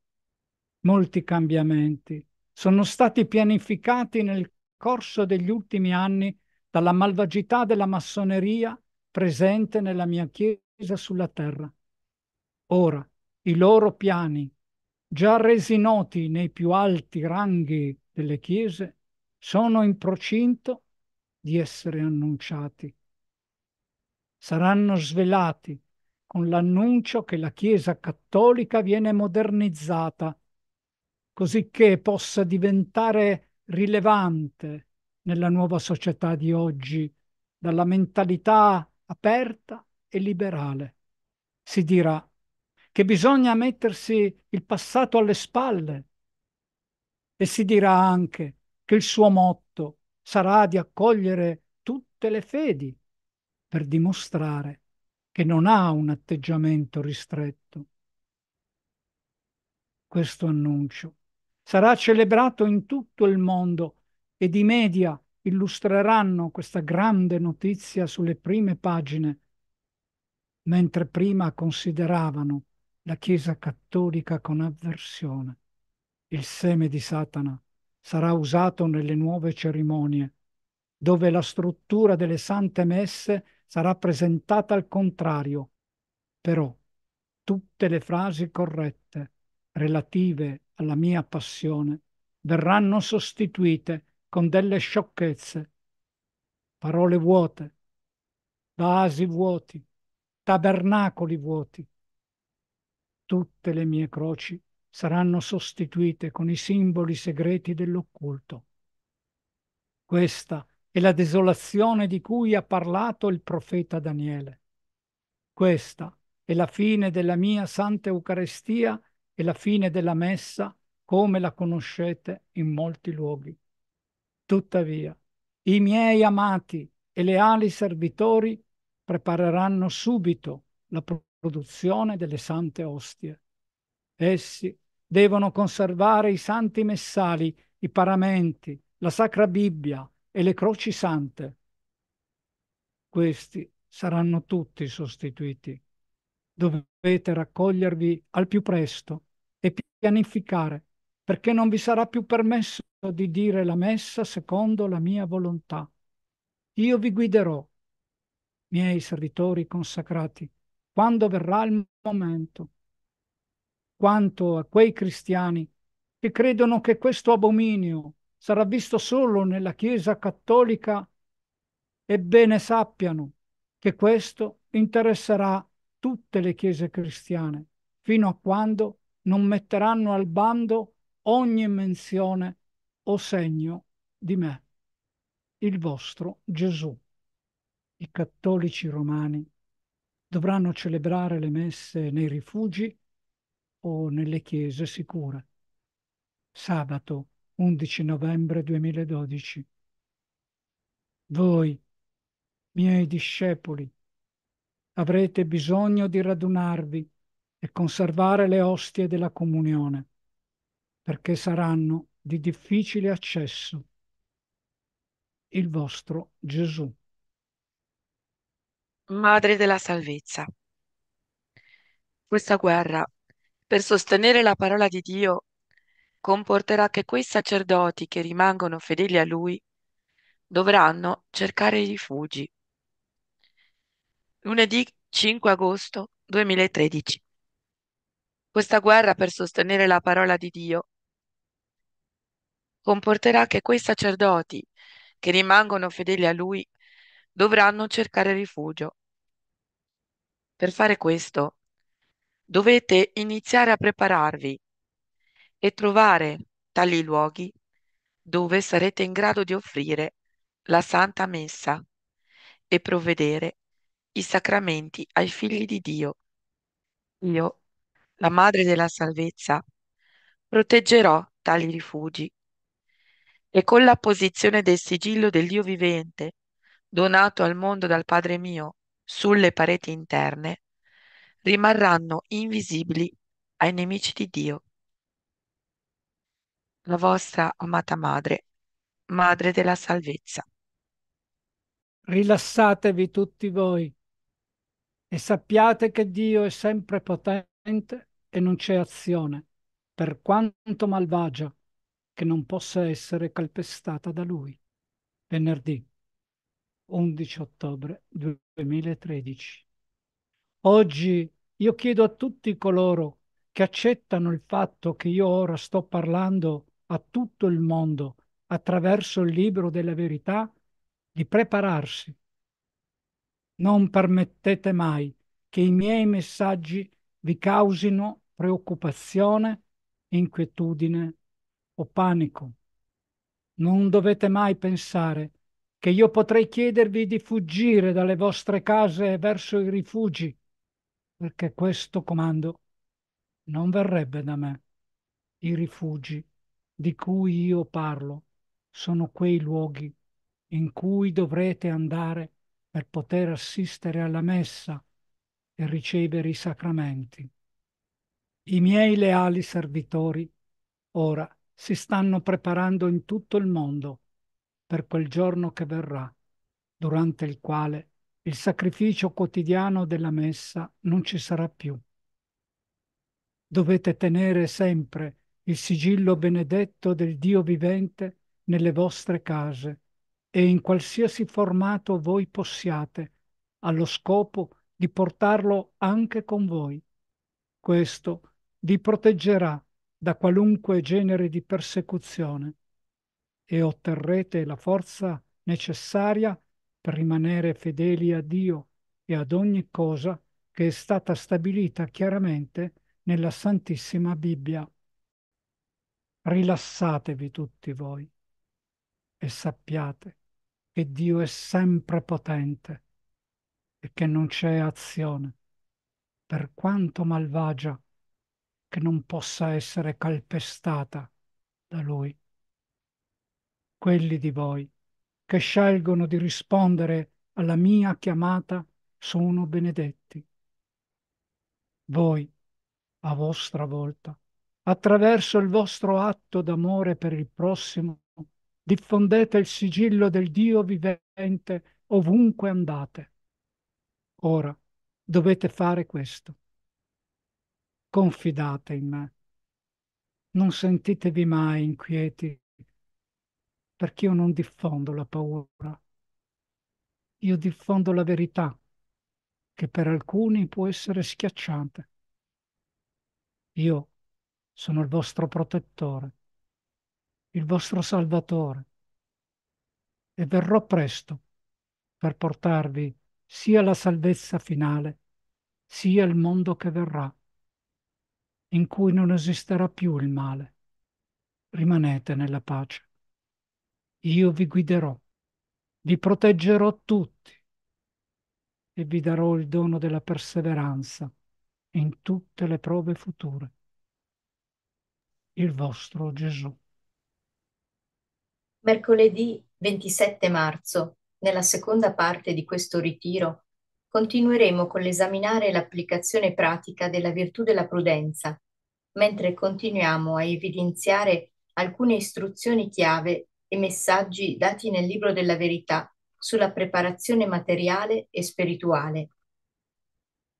Molti cambiamenti sono stati pianificati nel corso degli ultimi anni dalla malvagità della massoneria presente nella mia Chiesa sulla terra. Ora, i loro piani, già resi noti nei più alti ranghi delle Chiese, sono in procinto di essere annunciati. Saranno svelati con l'annuncio che la Chiesa cattolica viene modernizzata, così che possa diventare rilevante nella nuova società di oggi, dalla mentalità aperta e liberale. Si dirà che bisogna mettersi il passato alle spalle e si dirà anche che il suo motto sarà di accogliere tutte le fedi per dimostrare che non ha un atteggiamento ristretto. Questo annuncio sarà celebrato in tutto il mondo ed i media illustreranno questa grande notizia sulle prime pagine, mentre prima consideravano la Chiesa cattolica con avversione. Il seme di Satana sarà usato nelle nuove cerimonie, dove la struttura delle sante messe sarà presentata al contrario. Però tutte le frasi corrette relative alla mia passione verranno sostituite con delle sciocchezze, parole vuote, vasi vuoti, tabernacoli vuoti. Tutte le mie croci saranno sostituite con i simboli segreti dell'occulto. Questa è la desolazione di cui ha parlato il profeta Daniele. Questa è la fine della mia Santa Eucaristia e la fine della Messa come la conoscete in molti luoghi. Tuttavia, i miei amati e leali servitori prepareranno subito la produzione delle sante ostie. Essi devono conservare i santi messali, i paramenti, la Sacra Bibbia e le croci sante. Questi saranno tutti sostituiti. Dovete raccogliervi al più presto e pianificare perché non vi sarà più permesso di dire la messa secondo la mia volontà. Io vi guiderò, miei servitori consacrati, quando verrà il momento. Quanto a quei cristiani che credono che questo abominio sarà visto solo nella Chiesa cattolica, ebbene sappiano che questo interesserà tutte le chiese cristiane, fino a quando non metteranno al bando ogni menzione o segno di me, il vostro Gesù. I cattolici romani dovranno celebrare le messe nei rifugi o nelle chiese sicure. Sabato 11 novembre 2012. Voi, miei discepoli, avrete bisogno di radunarvi e conservare le ostie della comunione perché saranno di difficile accesso. Il vostro Gesù. Madre della salvezza. Questa guerra, per sostenere la parola di Dio, comporterà che quei sacerdoti che rimangono fedeli a Lui dovranno cercare rifugi. Lunedì 5 agosto 2013. Questa guerra per sostenere la parola di Dio comporterà che quei sacerdoti che rimangono fedeli a lui dovranno cercare rifugio. Per fare questo dovete iniziare a prepararvi e trovare tali luoghi dove sarete in grado di offrire la Santa Messa e provvedere i sacramenti ai figli di Dio. Io, la Madre della Salvezza, proteggerò tali rifugi e con l'apposizione del sigillo del Dio vivente, donato al mondo dal Padre mio, sulle pareti interne, rimarranno invisibili ai nemici di Dio. La vostra amata madre, madre della salvezza. Rilassatevi tutti voi e sappiate che Dio è sempre potente e non c'è azione, per quanto malvagia, che non possa essere calpestata da Lui. Venerdì 11 ottobre 2013. Oggi io chiedo a tutti coloro che accettano il fatto che io ora sto parlando a tutto il mondo attraverso il libro della verità di prepararsi. Non permettete mai che i miei messaggi vi causino preoccupazione, inquietudine o panico. Non dovete mai pensare che io potrei chiedervi di fuggire dalle vostre case verso i rifugi, perché questo comando non verrebbe da me. I rifugi di cui io parlo sono quei luoghi in cui dovrete andare per poter assistere alla messa e ricevere i sacramenti. I miei leali servitori ora si stanno preparando in tutto il mondo per quel giorno che verrà, durante il quale il sacrificio quotidiano della messa non ci sarà più. Dovete tenere sempre il sigillo benedetto del Dio vivente nelle vostre case e in qualsiasi formato voi possiate, allo scopo di portarlo anche con voi. Questo vi proteggerà da qualunque genere di persecuzione e otterrete la forza necessaria per rimanere fedeli a Dio e ad ogni cosa che è stata stabilita chiaramente nella Santissima Bibbia. Rilassatevi tutti voi e sappiate che Dio è sempre potente e che non c'è azione, per quanto malvagia, che non possa essere calpestata da Lui. Quelli di voi che scelgono di rispondere alla mia chiamata sono benedetti. Voi, a vostra volta, attraverso il vostro atto d'amore per il prossimo, diffondete il sigillo del Dio vivente ovunque andate. Ora dovete fare questo. Confidate in me. Non sentitevi mai inquieti perché io non diffondo la paura. Io diffondo la verità, che per alcuni può essere schiacciante. Io sono il vostro protettore, il vostro salvatore, e verrò presto per portarvi sia la salvezza finale, sia il mondo che verrà, in cui non esisterà più il male. Rimanete nella pace. Io vi guiderò, vi proteggerò tutti e vi darò il dono della perseveranza in tutte le prove future. Il vostro Gesù. Mercoledì 27 marzo, nella seconda parte di questo ritiro, continueremo con l'esaminare l'applicazione pratica della virtù della prudenza, mentre continuiamo a evidenziare alcune istruzioni chiave e messaggi dati nel libro della verità sulla preparazione materiale e spirituale.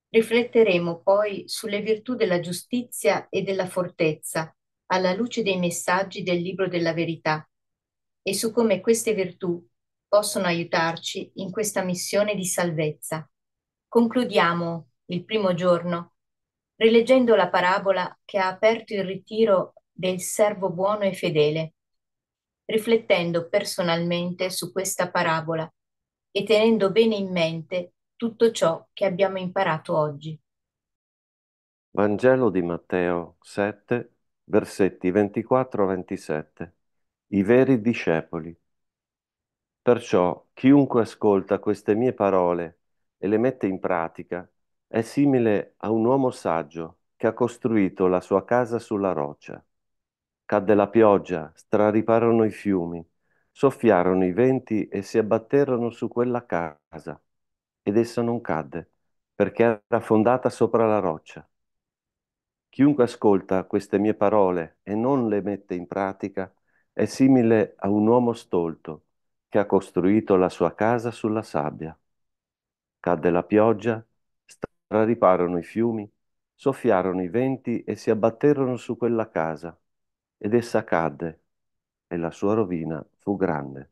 Rifletteremo poi sulle virtù della giustizia e della fortezza alla luce dei messaggi del libro della verità e su come queste virtù possono aiutarci in questa missione di salvezza. Concludiamo il primo giorno rileggendo la parabola che ha aperto il ritiro del servo buono e fedele riflettendo personalmente su questa parabola e tenendo bene in mente tutto ciò che abbiamo imparato oggi. Vangelo di Matteo 7, versetti 24-27. I veri discepoli. Perciò chiunque ascolta queste mie parole e le mette in pratica è simile a un uomo saggio che ha costruito la sua casa sulla roccia. Cadde la pioggia, strariparono i fiumi, soffiarono i venti e si abbatterono su quella casa, ed essa non cadde, perché era fondata sopra la roccia. Chiunque ascolta queste mie parole e non le mette in pratica è simile a un uomo stolto che ha costruito la sua casa sulla sabbia. Cadde la pioggia, strariparono i fiumi, soffiarono i venti e si abbatterono su quella casa, ed essa cadde, e la sua rovina fu grande.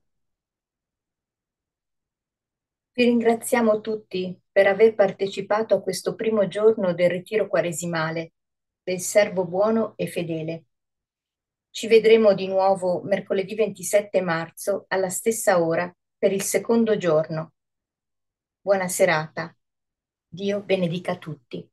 Vi ringraziamo tutti per aver partecipato a questo primo giorno del ritiro quaresimale del servo buono e fedele. Ci vedremo di nuovo mercoledì 27 marzo alla stessa ora per il secondo giorno. Buona serata. Dio benedica tutti.